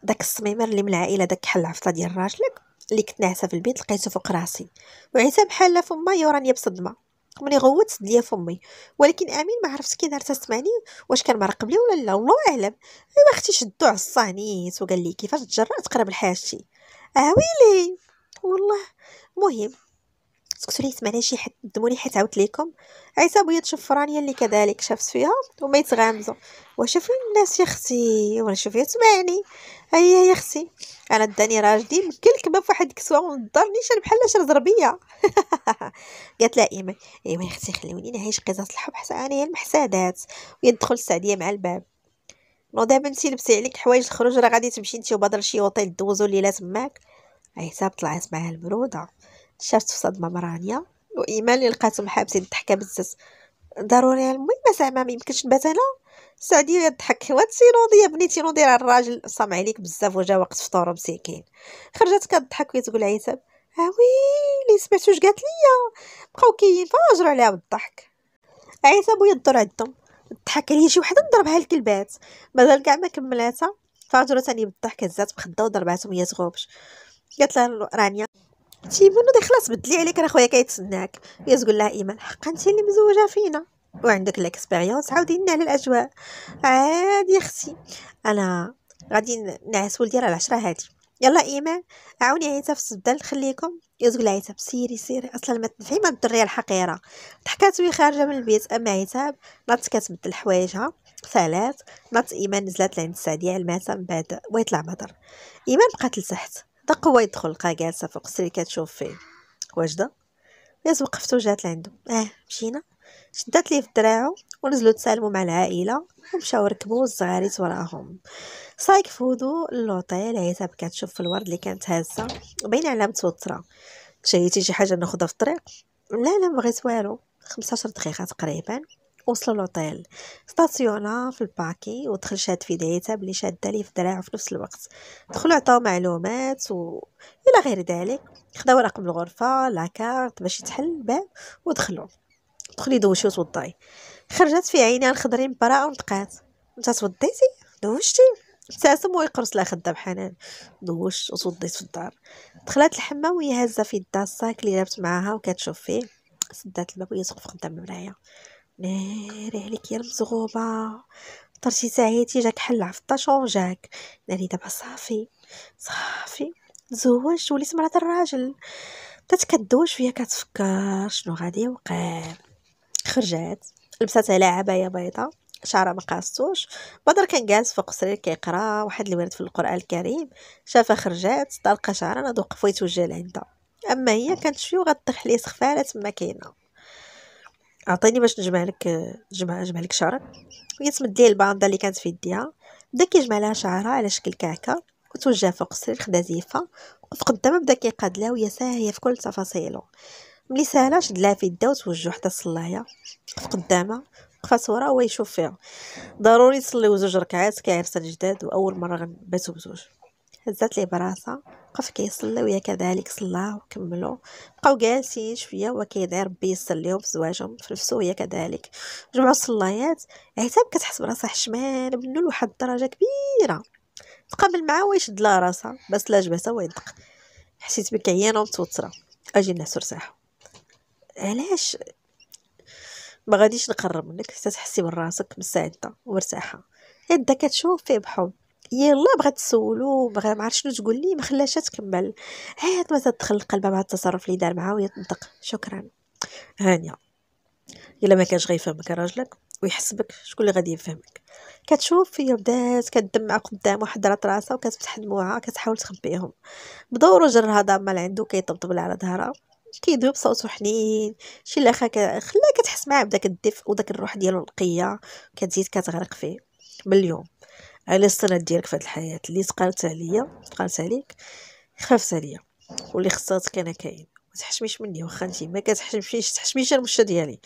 داك الصميمر اللي من العائلة داك حل العفطه ديال راجلك اللي كنت ناعسه في البيت لقيته فوق راسي. وعيسى بحال فما يوراني بصدمة. ملي غوت سد ليا فمي. ولكن أمين ما عرفتش كي دارت تسمعني واش كان مراقب لي ولا لا والله أعلم. أيوا أختي شدو عصانيت وقال لي كيفاش تجرأت قرب لحاجتي. أه ويلي؟ والله مهم. سكتوا لي سمعنا شي حد دموني حيت عاودت ليكم. عيسى بغيت تشوف فرانيا اللي كذلك شافت فيها وما يتغامزوا. وشوفي الناس يا أختي ولا شوفي تسمعني هيا يا أختي. أنا داني راجلي مكلكبه في واحد الكسوه ونضر نيشان بحال شرز ربيه قالت لها ايمان ايوا يا أختي خليوني نعيش قصص الحب حتى أنا هي المحسادات. ويدخل السعديه مع الباب؟ نوضي دابا انتي لبسي عليك حوايج الخروج راه غادي تمشي انتي وبدر شي أوطيل دوزو الليلة تماك. عتاب طلعت معاه البرودة. شافت في صدمة فرانيا وإيمان اللي لقاتهم حابسين الضحكة بزز ضروري المهم زعما ميمكنش نبات أنا. سعدي بضحك وهادشي نوضي يا بنيتي نوضي راه الراجل صام عليك بزاف وجا وقت فطور مسكين خرجت كضحك وتقول عتاب آه ويلي سمعتو قالت ليا. بقاو كيفاجروا عليها بالضحك عتاب ويدور عندهم. ضحك عليا شي وحدة نضربها الكلبات مازال كاع ما كملاتها. فاجروا ثاني بالضحك هزات بخدة وضرباتهم هي تغوبش. قالت لها رانيا تيمون ودي خلاص بدلي عليك راه خويا كيتسناك. هي تقول لها ايمان حقا انت اللي مزوجة فينا. وعندك ال expérience عاودي لنا على الأجواء. عادي أختي أنا غادي نعس ولدي راه العشرة هادي. يلا إيمان عاوني عيسى في السبدة نخليكم. يزقل عتاب سيري سيري. أصلا ما تنفعي ما الدريه الحقيرة. ضحكات وهي خارجة من البيت. اما عتاب ناضت كتبدل حوايجها. سالات ناضت إيمان نزلت لعند السعدية الماسه من بعد ويطلع بدر. إيمان بقات لتحت دق هو يدخل لقى جالسه فوق السرير كتشوف فيه. واجده ياس وقفت وجات لعندو. آه مشينا. شدات ليه في دراعو ونزلوا تسالموا مع العائلة ومشاو ركبوا الزغاريت وراهم سايق في هدوء ل l'hôtel عيتها كتشوف في الورد اللي كانت هازة. وباينه على متوترة. شهيتي شي حاجة ناخذها في الطريق؟ لا لا بغيت والو. 15 دقيقة تقريبا. وصلوا لوطيل ستاسيونا في ال parking ودخل شاد في يديتها بلي شاده ليه في دراعو في نفس الوقت. دخلوا عطاو معلومات و إلى غير ذلك خداو رقم الغرفة لاكارت باش يتحل الباب ودخلوا. دخلي دوشي وتوضاي خرجت في عينيها الخضرين براءة ونطقات. انت توضيتي دوشتي؟ ابتسم ويقرص لها خدام حنان. دوشت وتوضيت في الدار. دخلت الحمام وهي هازه في يدها الصاك اللي جابت معاها وكتشوف فيه. سدات الباب وهي توقف قدام المرايه ناري عليك يا المزغوبه طرتي ساعيتي جاك حل عفطة شونجاك ناري دابا صافي صافي. تزوجت وليت مرات الراجل. بدات كدوش فيا كتفكر. شنو غادي يوقع؟ خرجات. لبسات على عباية بيضاء شعرها ما قاصتوش بدر كان جالس فوق السرير كيقرأ واحد اللي ورد في القرآن الكريم. شافها خرجات طلقة شعرها ناض وقف ويتوجه لعندها أما هي كانت شوية وغطيح ليه سخفالة تما كاينة. عطيني باش نجمع لك نجمع نجمع لك شعرك. تمد ليه الباندا اللي كانت في يديها. بدا كيجمع لها شعرها على شكل كعكة وتوجه فوق السرير خدا زيفة. وقف قدامها بدا كيقاد لها وهي ساهيه في كل تفاصيله. ملي سالا شد لها في يدها وتوجه حتى الصلايه وقف قدامها وقفات ورا هو يشوف فيها. ضروري تصليو زوج ركعات كعرسان جداد وأول مرة غنباتو بزوج هزات ليه براسها وقف كيصلي وهي كذلك صلى وكملوا. بقاو جالسين شوية وهو كيدعي ربي يسر ليهم زواجهم في نفسه وهي كذلك. جمعوا الصلايات عتاب كتحس براسها حشمان منو لواحد الدرجة كبيرة. تقابل معاه ويشد لها راسها بس لا جبتها ويدق حسيت بك عيانه ومتوتره أجي الناس ارتاحوا علاش؟ ما غاديش نقرب منك حتى تحسي براسك مستعدة ومرتاحة. يدا كتشوف فيه بحب. يلا بغات تسولو بغا ما شنو تقول لي ما خلاش تكمل. عاد ما تدخل قلبها مع التصرف اللي دار معاه وهي تنطق شكرا. هانية. الا ما كانش غيفهمك راجلك ويحس بك شكون اللي غادي يفهمك. كتشوف فيا بدات كدمع قدام حضرات راسها وكتفتح دموعها كتحاول تخبيهم. بدورو جرها ضامه لعندو كيطبطب على ظهرها كيدوي بصوتو حنين شي لاخا خلاها كتحس معاه بداك الدفء وداك الروح ديالو نقيه كتزيد كتغرق فيه. باليوم. على السند ديالك في الحياة. اللي تقالت عليا تقالت عليك خافت عليا. واللي خصاتك أنا كاين. ما تحشميش مني واخا انت ما كتحشميش تحشميش المشة ديالي.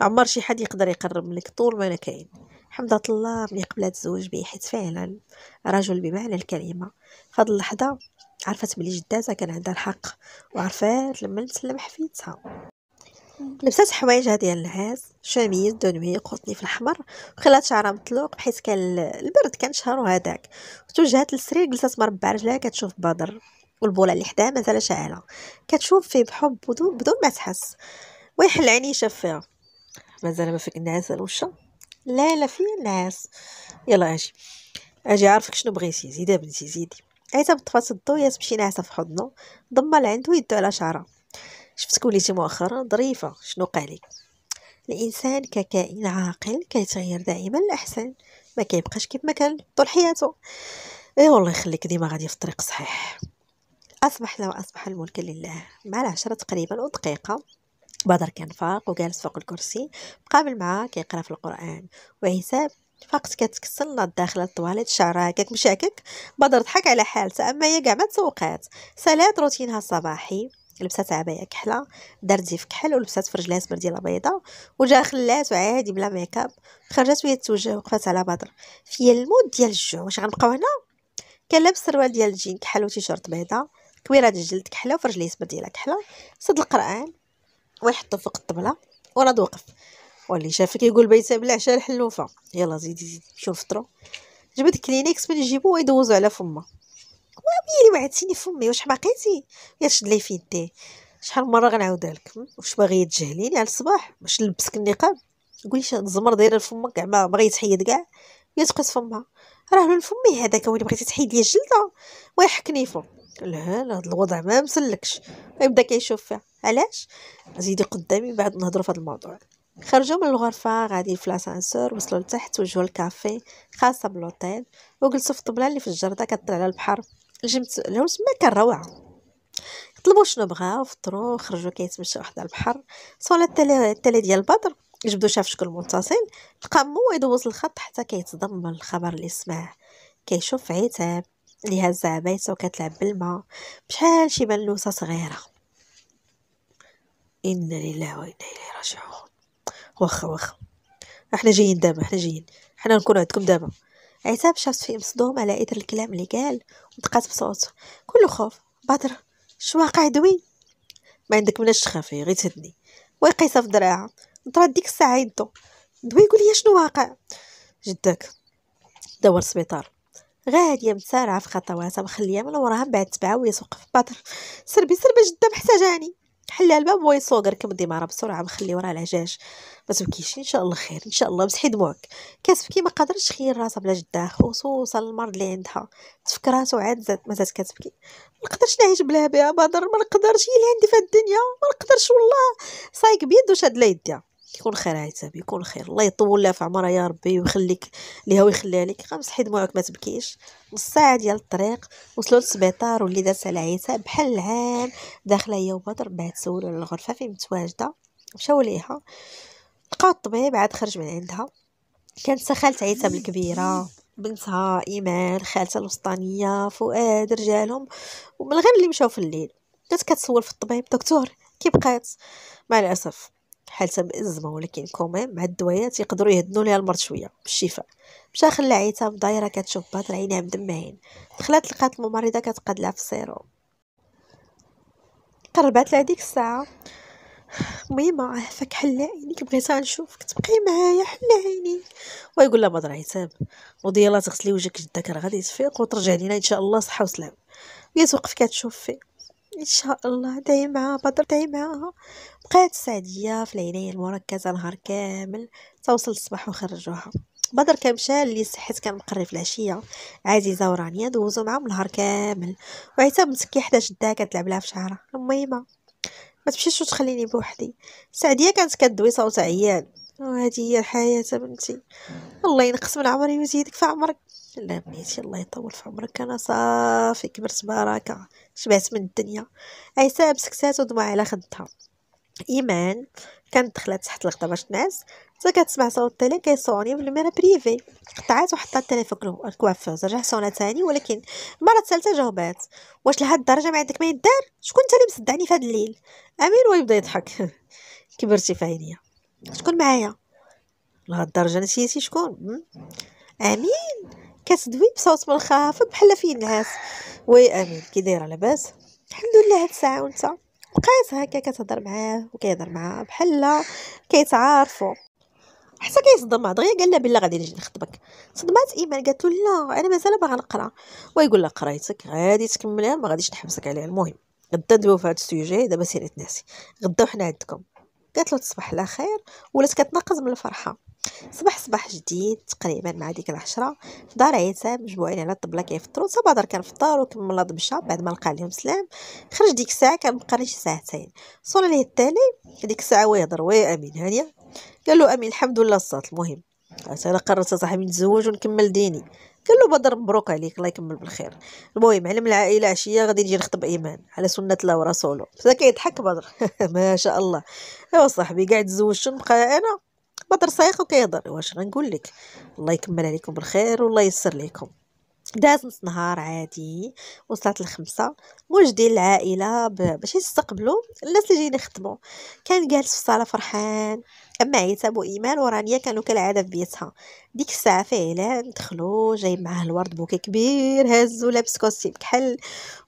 عمر شي حد يقدر يقرب منك طول ما أنا كاين. حمدة الله ملي قبلت تزوج بي حيت فعلا رجل بمعنى الكلمة. فهاد اللحظة عرفت بلي جداتها كان عندها الحق وعرفات لما نسلم حفيدتها. لبسات حوايجها ديال النعاس شميز دونوي قطني في الأحمر وخلات شعرها مطلوق بحيث كان البرد كان شهر وهداك. وتوجهات للسرير جلست مربع رجلها كتشوف بدر والبوله اللي حداها مازال شاعله كتشوف فيه بحب بدون بدون ما تحس. ويحل عيني شاف فيها مازال ما فيك النعاس الوشا لا لا فيا النعاس يلا أجي. أجي عارفك شنو بغيتي زيدي بنتي زيدي. عيطة بطفات الضو تمشي ناعسة في حضنه. ضمها لعندو يدو على شعرها. شفتك وليتي مؤخرا ظريفة شنو قالك الإنسان ككائن عاقل كيتغير دائما الأحسن ما كيبقاش كيف ما كان طول حياته. إي والله يخليك ديما غادي في الطريق صحيح. اصبحنا واصبح الملك لله مع العشرة تقريبا ودقيقة. بدر كان فاق وجالس فوق الكرسي مقابل معاه كيقرأ في القرآن. وعساب فقت كتكسل ناض داخله للطواليت شعرها هكاك مشى هكاك بدر ضحك على حالتها أما هي كاع ما تسوقات. سالات روتينها الصباحي. لبسات عبايه كحلة دارت زيف كحل ولبسات في رجلها سبرديله بيضاء وجا خلات عادي بلا ميكاب خرجت وهي توجه وقفات على بدر في ال mode ديال الجوع واش غنبقاو هنا؟ كان لابس سروال ديال الجين كحل وتيشيرت بيضاء كويره ديال الجلد كحلة وفي رجليه سبرديله كحلة سد القرآن ويحطو فوق الطبلة وناض وقف. واللي شافك يقول بيتا بالعشاء الحلوفة. يلا زيدي زيدي نمشيو نفطرو جبت كلينيكس من يجيبو ويدوزو على فمه. ويلي وعدتيني فمي واش حماقيتي يا تشد لي في يدي شحال من مرة غنعاودها لك واش باغي تجهليني على الصباح. باش نلبسك النقاب. قولي شي الزمر دايرة لفمك كاع ما بغيت تحيد كاع. يا تقيس فمها. راه من فمي هذاك وين بغيتي تحيد لي الجلدة. ويحكني فم. لا لا هاد الوضع ما مسلكش. يبدا كيشوف فيها. علاش؟ زيدي قدامي بعد نهضروا في هذا الموضوع. خرجوا من الغرفة غادي في لاسانسور وصلوا لتحت وجهوا الكافي خاصة بلوطيل وجلسوا في الطبلة اللي في الجردة كطلع على البحر. الجمت العرس ما كان روعة. طلبوا شنو بغاو فطروا خرجوا كيتمشاو حدا البحر. صولا التالي التالي ديال البدر جبدو شاف شكون متصل لقى مو يدوز الخط حتى كيتصدم الخبر اللي سمعه كيشوف عتاب اللي هازه عبايته وكتلعب بالما. بشحال شي بلوسه صغيرة. إنا لله وإنا إليه راجعون. واخا واخا إحنا جايين دابا إحنا جايين. حنا نكون عندكم دابا. عتاب شاف فيه مصدوم على اثر الكلام اللي قال ودقات بصوته كله خوف. بدر شو واقع دوي؟ ما عندك مناش تخافي غير تهدني. ويقيسها في دراعها نطرد ديك الساعة يدو دوي يقول لي شنو واقع؟ جدك. دور السبيطار غاديه متسارعه في خطواتها مخليه من وراها من بعد تبعها وهي توقف بدر سربي سربي جده محتاجاني. حل الباب وهو يصوغ ركب الدمارة بسرعة مخلي وراه العجاج. ما تبكيش إن شاء الله خير إن شاء الله مسحي دموعك. كتبكي ما قادرش تخيل راسها بلا جدها خصوصا المرض اللي عندها. تفكرات وعاد مازالت كتبكي. ما نقدرش نعيش بلا بها بدر ما نقدرش هي اللي عندي في الدنيا ما نقدرش والله. صايق بيدو شاد لا يديها. يكون خير عتاب يكون خير. الله يطول لها في عمرها يا ربي ويخليك ليها ويخليها لك غمسحي دموعك ما تبكيش. نص ساعة ديال الطريق وصلوا للسبيطار واللي دازت على عتاب بحال العام داخله هي وبدر بعد سولوا على الغرفة فين متواجدة. مشاو ليها لقاو الطبيب عاد خرج من عندها. كانت خالت عتاب الكبيرة. بنتها إيمان خالتها الوسطانية فؤاد رجالهم. ومن غير اللي مشاو في الليل. كانت كتسول في الطبيب دكتور كي بقات. مع الأسف. حالتها مأزمة ولكن كوميم مع الدويات يقدروا يهدنوا ليها المرض شوية بالشفاء. مشى خلى عيتها دايرة كتشوف بهاد عينيها مدمعين. دخلت لقات الممرضة كتقاد في السيروم. قربات لها ديك الساعة. ميمة عافاك حل عينيك بغيتها نشوفك تبقي معايا حل عينيك ويقول لها بدر عتاب. وضي الله تغسلي وجهك جدك راه غادي تفيق وترجع لينا إن شاء الله صحة وسلام وهي توقف كتشوف فيه. ان شاء الله داي معاها بدر داي معاها بقات سعديه في العنايه المركزة نهار كامل توصل الصباح وخرجوها. بدر كان مشى اللي صحيت كان مقري في العشية. عزيزة ورانيا دوزو معاهم نهار كامل. وعتاب مسكي حدا شدها كتلعب لها في شعرها الميمه ما تمشيش وتخليني بوحدي. سعديه كانت كدوي صوت عيان. وهذه هي الحياة بنتي. الله ينقص من عمري ويزيدك في عمرك. لا بنيتي الله يطول في عمرك. أنا صافي كبرت بركة. شبعت من الدنيا. عيسى سكتات ودموع على خدها إيمان كانت دخلت تحت الغطا باش تنعس حتى كتسمع صوت ال télé كيصوني ب numéro privé. قطعات وحطات التليفون في ال coiffeuse رجع صونا تاني ولكن المره الثالثه جاوبات واش لهاد الدرجة ما عندك ما يدار؟ شكون انت اللي مصدعني في هاد الليل؟ امين ويبدا يضحك. كبرتي في عينيا. شكون معايا؟ لهاد الدرجة نسيتي شكون. أمين. كتدوي بصوت منخفض بحال فين النعاس وي امين كي دايره لاباس الحمد لله هاد الساعة وانت. بقيت هكا كتهضر معاه وكيهضر معاه بحال كيتعارفوا حتى كيصدم دغيا قال لها بلا غادي نجي نخطبك. صدمات إيمان. قالت له لا أنا مازال باغا نقرأ. ويقول لها قرايتك غادي تكملها ما غاديش نحبسك عليها. المهم غدا ندويو في هذا ال sujet دابا سيري تناسي غدا وحنا عندكم. قالت له تصبح على خير ولات كتنقز من الفرحة. صباح صباح جديد تقريبا مع ديك العشرة. في دار عيسى مجموعين على الطبلة كيفطرو تا بدر كان فطار وكمل دمشة بعد ما لقى عليهم سلام. خرج ديك الساعة كان بقى شي ساعتين. صون ليه التالي ديك الساعة ويهضر وي أمين. هانية قال له أمين الحمد لله الصات المهم أنا قررت صاحبي نتزوج ونكمل ديني. قال له بدر مبروك عليك الله يكمل بالخير. المهم علم العائله عشيه غادي نجي نخطب إيمان على سنة الله ورسوله. بدا كيضحك بدر. ما شاء الله. أيوا صاحبي قاعد تزوجت نبقى أنا؟ بدر صايخ وكيهضر واش غنقول لك؟ الله يكمل عليكم بالخير والله ييسر لكم داز نص نهار عادي وصلت الخمسة موج ديال العائلة باش يستقبلوا الناس اللي جايين يخدموا؟ كان جالس في الصالة فرحان. أما عتاب وايمان ورانيا كانوا كالعاده في بيتها. ديك الساعة فعلا دخلوا جايب معاه الورد bouquet كبير هزو لابس costume كحل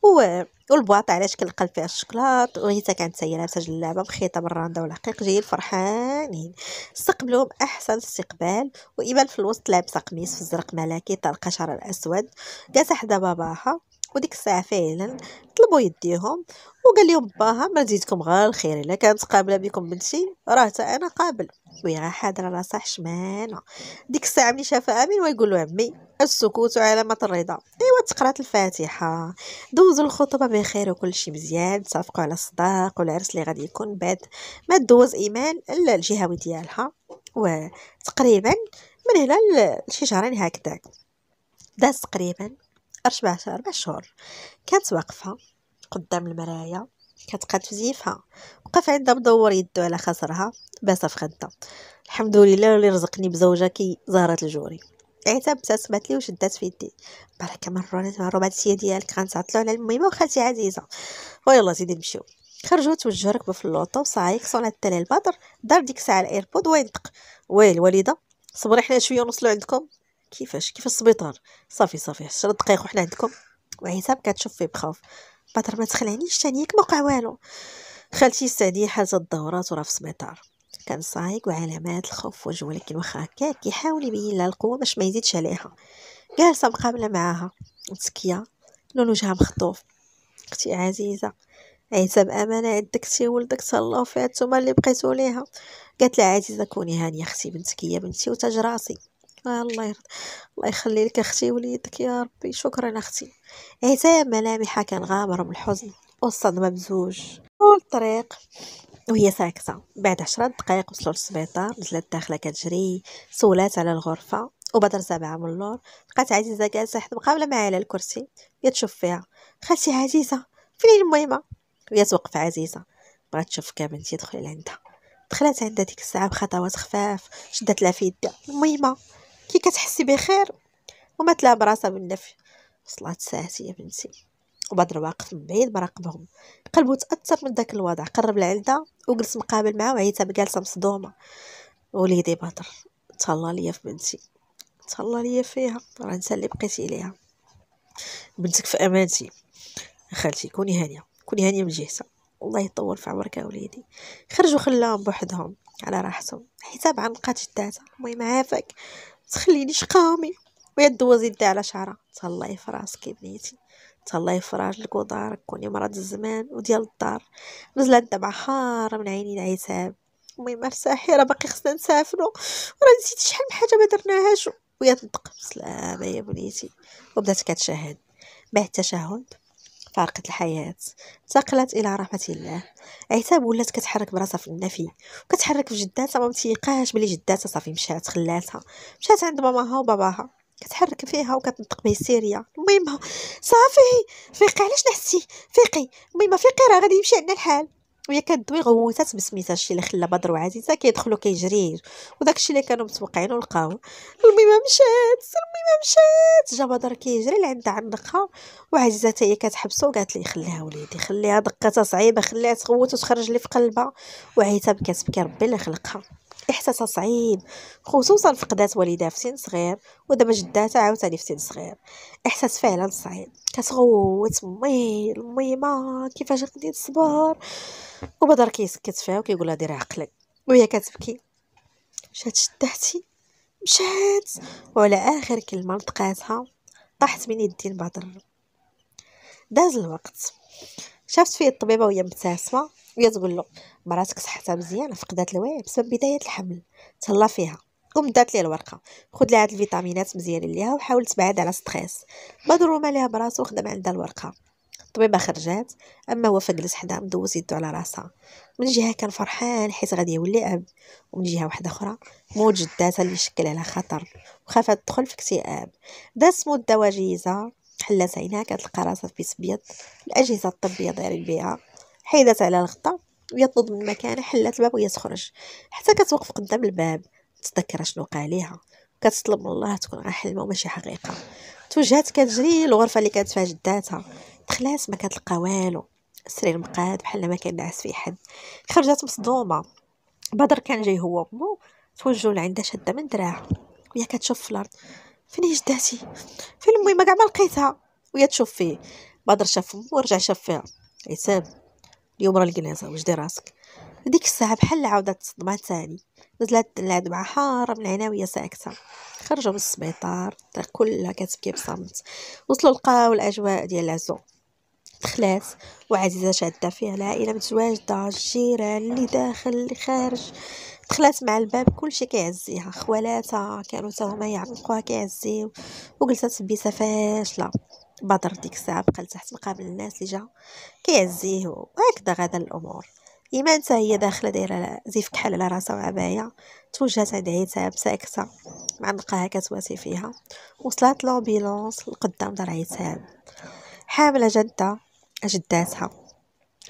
و وال boîte على شكل قلب فيها الشكلاط وهيتا كانت هي لابسة جلابة مخيطة بالراندا والعقيق جايين فرحانين. استقبلوهم أحسن استقبال وايمان في الوسط لابسة قميص في الزرق ملكي طلقة شعر الأسود جالسة حدا باباها. وديك الساعة فعلا طلبوا يديهم وقال لهم باها ما زيدكم غير الخير إلا كانت قابلة بكم بنتي راه أنا قابل. ويا حاضر لا صح شمانة. ديك الساعة ملي شاف أمين ويقول له عمي السكوت علامة الرضا. أيوا تقرأت الفاتحة. دوزوا الخطبة بخير وكل شيء مزيان تفقوا على الصداق والعرس اللي غادي يكون بعد. ما دوز إيمان الجهوي ديالها. وتقريبا من هنا لشي شهرين هكذاك. داز تقريبا. أربع أربع شهور. كانت واقفة قدام المرايا كتقاد في زيفها. وقف عندها مدور يدو على خصرها باسة في خدها الحمد لله اللي رزقني بزوجة كي زهرة الجوري. عيتها ابتسمت لي وشدات في يدي. بركة مرونات مع السيا ديالك غنتعطلو على المهمة وخالتي عزيزة. ويلا زيدي نمشيو. خرجوا توجهوا ركبوا في اللوطو. صايك صونات التالي البدر. دار ديك الساعة الأيربود وينطق. ويل الوالدة صبري حنا شوية ونوصلوا عندكم. كيفاش كيف السبيطار؟ صافي صافي عشرة دقايق وحنا عندكم. وعيسى كتشوف فيه بخوف بدر ما تخلعنيش تانيك موقع والو. خالتي السعدية حازة الدورات وراه في السبيطار. كان صايق وعلامات الخوف في وجهه ولكن واخا هكا كيحاول يبين لها القوة باش ما يزيدش عليها. جالسة مقابلة معاها. متسكية لون وجهها مخطوف. أختي عزيزة. عيسى بأمانة عندك سي ولدك تهلاو فيها نتوما اللي بقيتو ليها. قالت لها عزيزة كوني هانية أختي بنتك هي بنتي وتاج راسي. الله يرضى الله يخلي لك أختي وليدك يا ربي. شكرا أختي. عتاب ملامحها كان غامر من الحزن والصدمة بزوج. طول الطريق وهي ساكتة. بعد عشرة دقائق وصلوا للسبيطار نزلت داخلة كتجري سولات على الغرفة وبدر سابعة من اللور. بقات عزيزة جالسة حدا مقابلة معاها على الكرسي هي تشوف فيها. خالتي عزيزة فين المهمة؟ وهي توقف عزيزة. بغات تشوفك بنتي دخلي لعندها دخلت عندها ديك الساعة بخطوات خفاف شدت لها في يدها. المهمة. كي كتحسي بخير وما تلا براسها بالنفي وصلات ساعتي يا بنتي. وبدر واقف من بعيد مراقبهم قلبو تأثر من داك الوضع. قرب لعندها وجلس مقابل معاه وعيتها بجالسة مصدومة. وليدي بدر تهلا ليا في بنتي. تهلا ليا فيها. راه انت اللي بقيتي ليها بنتك في أمانتي. خالتي كوني هانية. كوني هانية من جهتها. الله يطول في عمرك يا وليدي. خرجوا خلاهم بوحدهم على راحتهم. حساب عن نقات جداتها المهم عافاك. تخلينيش قامي ويا يدي على شعرها. تهلاي في راسك بنيتي. تهلاي في راجلك ودارك كوني مرض الزمان وديال الدار. نزلت الدمعة حارة من عيني العتاب. المهم ارتاحي راه باقي خصنا نسافرو. وراه نسيت شحال من حاجة ما درناهاش. ويا تنطق. بسلامه يا بنيتي. وبدات كتشاهد. بعد التشهد. فارقت الحياة. انتقلت إلى رحمة الله. عتاب ولات كتحرك براسها في النفي وكتحرك في جداتها ما متيقاش بلي جداتها صافي مشات خلاتها. مشات عند ماماها وباباها. كتحرك فيها وكتنطق بهستيريا المهم صافي فيقي علاش نحسي؟ فيقي المهم فيقي راه غادي يمشي عندنا الحال. وهي كدوي غوتات بسميتها الشي اللي خلى بدر وعزيزه كيدخلوا كيجري وداكشي اللي كانوا متوقعين لقاو المهم مشات المهم مشات جا بدر كيجري لعند عنقها وعزيزه هي كتحبسو وقالت لي خليها وليدي خليها دقتها صعيبة خليها تغوت وتخرج لي في قلبها وعيتها بكات بكي ربي اللي خلقها. احساسها صعيب خصوصا فقدات والدها في سن صغير ودابا جداتها عاوتاني في سن صغير. إحساس فعلا صعيب كتغوت مي الميمه كيفاش غادي تصبر؟ وبدر كيسكت فيها وكيقولها ديري عقلك. وهي كتبكي مشات شداتي مشات وعلى آخر كلمة نطقاتها طاحت من يدين بدر داز الوقت. شافت فيه الطبيبة وهي مبتسمه وهي تقول له مراتك صحتها مزيانة فقدات الوعي بسبب بداية الحمل تهلا فيها. قوم دات ليه الورقة خذ لها هاد الفيتامينات مزيانين ليها وحاول تبعد على stress ما ليها براسو خدم عندها الورقة. الطبيبة خرجات أما هو فجلس حداها مدوز يدو على راسها من جهة كان فرحان حيت غادي يولي أب ومن جهة واحدة أخرى موت جداتها اللي شكل على خطر وخافت تدخل في اكتئاب. داس مدة وجيزه حلات عينها كتلقى راسها في بيض. الأجهزة الطبية دايرين بها. حيدت على الغطا وهي تنوض من مكانها حلات الباب وهي تخرج حتى كتوقف قدام الباب تذكر شنو وقع ليها. كتطلب من الله تكون غير حلمه وماشي حقيقة. توجهات كتجري للغرفة اللي كانت فيها جداتها. دخلات ما كتلقى والو. السرير مقاد بحال ما كان نعس فيه حد. خرجت مصدومة. بدر كان جاي هو ومو توجهوا لعندها شاده من دراعها. وهي كتشوف في الأرض. فين هي جداتي؟ فين المهم كاع ما لقيتها. وهي تشوف فيه. بدر شاف امو ورجع شاف فيها. عتاب اليوم راه الجنازه وجدي راسك؟ ديك الساعة بحال عاودت تصدمات ثاني نزلت تلعب مع حارة من العناويه ساكتة. خرجوا من السبيطار. كلها كتبكي بصمت. وصلوا لقاو الأجواء ديال العزو. دخلات وعزيزة شادة فيها. العائلة متواجدة الجيران اللي داخل اللي خارج. دخلات مع الباب كلشي كيعزيها. خوالاتها كانوا تا هما يعنقوها كيعزيو. وجلست بيسة فاشلة بدر ديك الساعة بقى تحت مقابل الناس اللي جا. كيعزيه وهكذا غدا الأمور. إيمان تا هي داخلة دايرة زيف كحل على راسها وعباية توجهت عند عتاب ساكتة معلقاها كتواسي فيها. وصلت لومبيلونس لقدام دار عتاب حاملة جدة جداتها.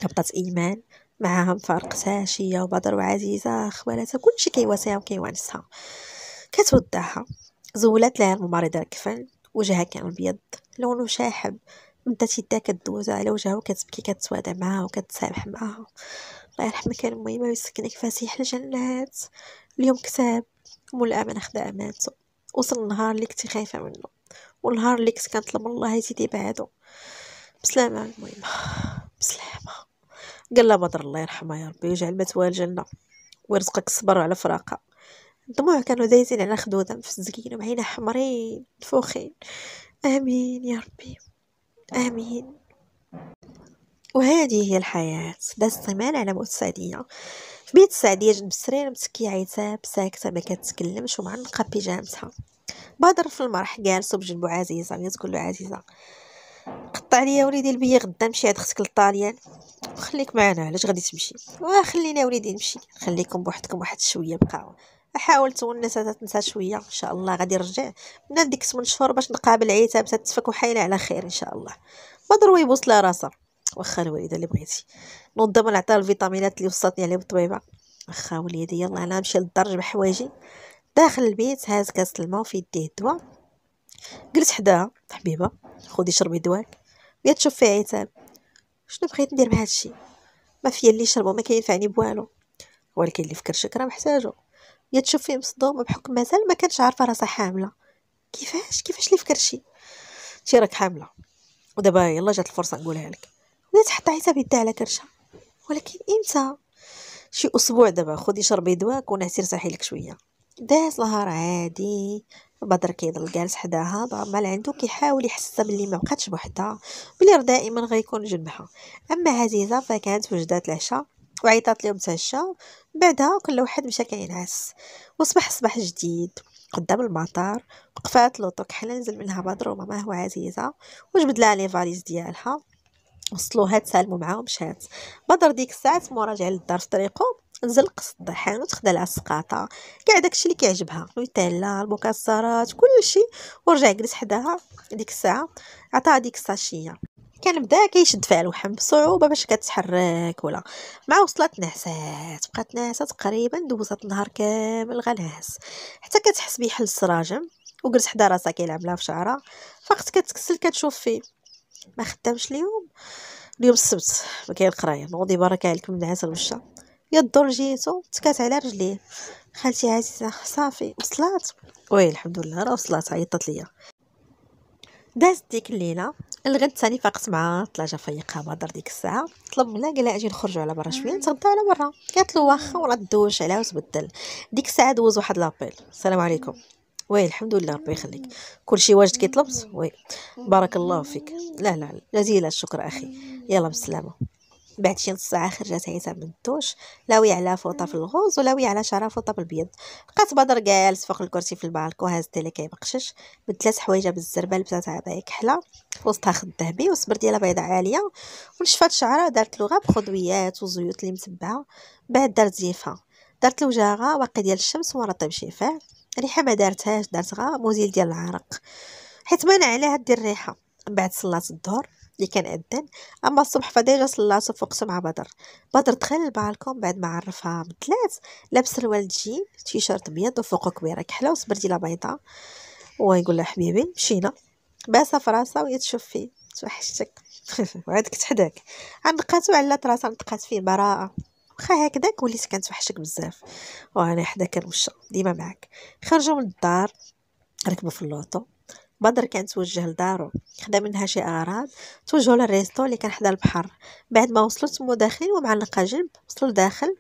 هبطت إيمان. معاهم فارق ساشية وبدر وعزيزة خوالاتها كلشي كيواسيها وكيوانسها كتودعها. زولت لها الممرضة الكفن وجهها كان أبيض لونه شاحب. مدات يدها كدوز على وجهها وكتبكي كتسوادع معاها وكتسامح معاها. الله يرحمك المهم ويسكنك فسيح الجنات. اليوم كتاب. مول الأمانة خدا أمانته. وصل النهار اللي كنتي خايفة منه. والنهار اللي كنت كنطلب من الله يزيد يبعدو بسلامة المهم. بسلامة. قال له بدر الله يرحمها يا ربي ويجعل مثواها الجنة ويرزقك الصبر على فراقها الدموع كانوا دايزين على خدودها مفزقين وعينها حمرين فوخين. آمين يا ربي. آمين. وهذه هي الحياة. داز الصيمان على موت السعدية في بيت السعدية جنب السرير متكية عتاب ساكتة ما كتكلمش ومعنقة بيجامتها. بدر في المرح جالس بجنبو عزيزة تقول له عزيزة. قطع لي يا وليدي البيا غدا نمشي عند أختك للطاليان خليك معنا علاش غادي تمشي؟ وخلينا وليدي نمشي. خليكم بوحدكم واحد شوية بقاو. أحاول تونس تنسى شوية. إن شاء الله غادي نرجع. من ديك 8 شهور باش نقابل عيتها تتفك وحايله على خير إن شاء الله. بدر ويبوس لها راسها واخا الوالده اللي بغيتي. نوضم نعطيها الفيتامينات اللي وصاتني عليهم الطبيبه واخا وليدي يلا أنا نمشي للدار نجمع حوايجي داخل البيت هاز كاس الماء وفي يديه الدواء. جلس حداها حبيبة خذي شربي دواك. ويا تشوف فيها عتاب شنو بغيت ندير بهذا الشيء ما فيا اللي شربو ما كينفعني بوالو. ولكن اللي فكرشك راه محتاجو. يا تشوف فيه مصدومه بحكم مازال ما كانش عارفة راسها حاملة. كيفاش؟ كيفاش اللي فكرشي تي راك حاملة. ودابا يلا جات الفرصة نقولها لك. بدات حتى عتاب يدها على كرشها. ولكن إمتى؟ شي أسبوع دابا خدي شربي دواك ونعسي رتاحي لك شوية. داز نهار عادي بدر كيضل جالس حداها ضامل عنده كيحاول يحسسها بلي ما بقاتش بوحدها بلي راه دائما غيكون جنبها. أما عزيزة فكانت وجدات العشاء وعيطات لهم تعشى بعدها كل واحد مشى كينعس. وصبح صباح جديد قدام المطار وقفات لوطو كحله نزل منها بدر وماماه وعزيزه وجبد لها لي فاليز ديالها. وصلوها تسالموا معاهم مشات بدر ديك الساعة مراجع للدار في طريقه نزل قصد الطحين وتخدى لها السقاطه كاع داكشي اللي كيعجبها نوتيلا المكسرات كلشي. ورجع جلس حداها ديك الساعة عطاها ديك الساشية. كان بدا كيشد فيها الوحم بصعوبة باش كتحرك ولا. مع وصلت نعسات بقات نعسة تقريبا دوزات النهار كامل غنعس حتى كتحس بيحل السراجم وجلس حدا راسها كيلعب لها في شعرها. فقت كتكسل كتشوف فيه. ما خدامش اليوم؟ اليوم السبت ما كاين قرايه نوضي بركه عليكم النعاس الوشا الدور جيتو تكات على رجليه خالتي عزيزة صافي وصلات. oui الحمد لله راه وصلات عيطت ليا. دازت ديك الليلة الغد ثاني فاقت مع طلاجة فيقها بدر ديك الساعة. طلب منها قال لها أجي نخرجوا على برا شوية نتغداو على برا. قالت له واخا ولا دوش عليها وتبدل. ديك الساعة دوز واحد l'appel. السلام عليكم. oui الحمد لله ربي يخليك. كلشي واجد كي طلبت oui. بارك الله فيك. لا لا جزيل الشكر أخي. يلا بالسلامة. بعد شي نص ساعة خرجت عيسى من الدوش لاوي على فوطة في ال rose ولاوي على شعرها فوطة بالبيض. بقات بدر جالس فوق الكرسي في البالكو هاز ال télé كيبقشش. بدلات حوايجها بالزربة لبسات عبايه كحلة. وسطها خد ذهبي والصبر ديالها بيضاء عالية. ونشفات شعرها دارت غير بخضويات وزيوت اللي متبعة. بعد دارت زيفها دارت لوجهها واقي ديال الشمس ورا طيب شفاه ريحة ما دارتهاش دارت غا مزيل ديال العرق. حيت مانع عليها دير الريحه من بعد صلات الظهر. اللي كان أذن أما الصبح فديجا صلاتو فوقتو مع بدر. بدر دخل البالكون بعد ما عرفها بدلات لابس ال wide jean t-shirt بيض وفوقو كويرة كحلة وسبرديلة بيضاء. ويقول لها حبيبي مشينا. باسة في راسها وهي تشوف فيه. توحشتك وعادك تحداك. عنقاتو على راسها نطقات فيه براءة واخا هكداك وليت كنتوحشك بزاف. وأنا حدا كنمشى ديما معاك. خرجوا من الدار. ركبوا في اللوطو. بدر كان توجه لدارو خدا منها شي أغراض توجهوا للريستو اللي كان حدا البحر. بعد ما وصلوا تمو داخلين ومعلقة جنب وصلوا لداخل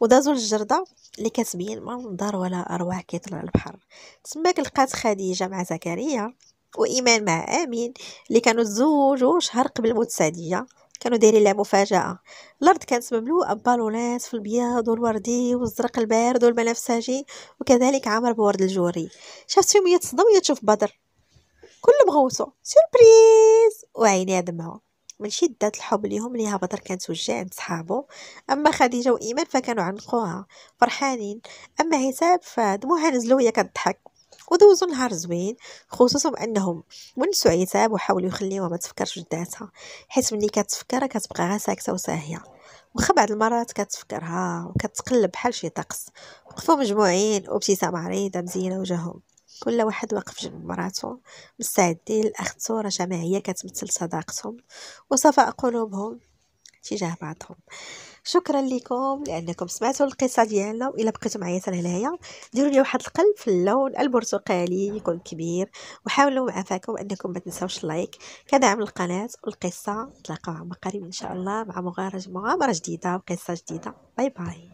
ودازوا للجردة اللي كتبين ما منظر ولا اروع كيطلع البحر. تماك لقات خديجة مع زكريا وإيمان مع آمين اللي كانوا تزوجوا شهر قبل موت سعديه كانوا دايرين لها مفاجأة. الأرض كانت مملوءة ببالونات في البياض والوردي والزرق البارد والبنفسجي وكذلك عامر بورد الجوري. شافت فيهم هي تصدم تشوف بدر. كلهم غوتوا surprise وعينيها دمعوا من شدة الحب ليهم ليها بدر كان توجع عند صحابو أما خديجة وإيمان فكانوا عنقوها فرحانين. أما عتاب فدموعها نزلوا وهي كتضحك. ودوزوا نهار زوين. خصوصا بانهم ونسوا عتاب وحاولوا يخليوها ما تفكرش ذاتها حيت ملي كتفكر كتبقى غير ساكتة وساهية. واخا بعض المرات كتفكرها وكتقلب بحال شي طقس. وقفوا مجموعين وابتسامة عريضة مزينه وجههم. كل واحد واقف جنب مراتو مستعدين لاخذ صوره جماعية كتمثل صداقتهم وصفاء قلوبهم تجاه بعضهم. شكرا لكم لأنكم سمعتوا القصة ديالنا. وإلا بقيتوا معايا حتى لهنايا ديروا لي واحد القلب في اللون البرتقالي يكون كبير. وحاولوا عفاكم أنكم ما تنساوش ال like. كدعم للقناه والقصة نتلاقاو عما قريب إن شاء الله مع مغامرة جديدة وقصة جديدة. bye bye.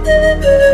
début.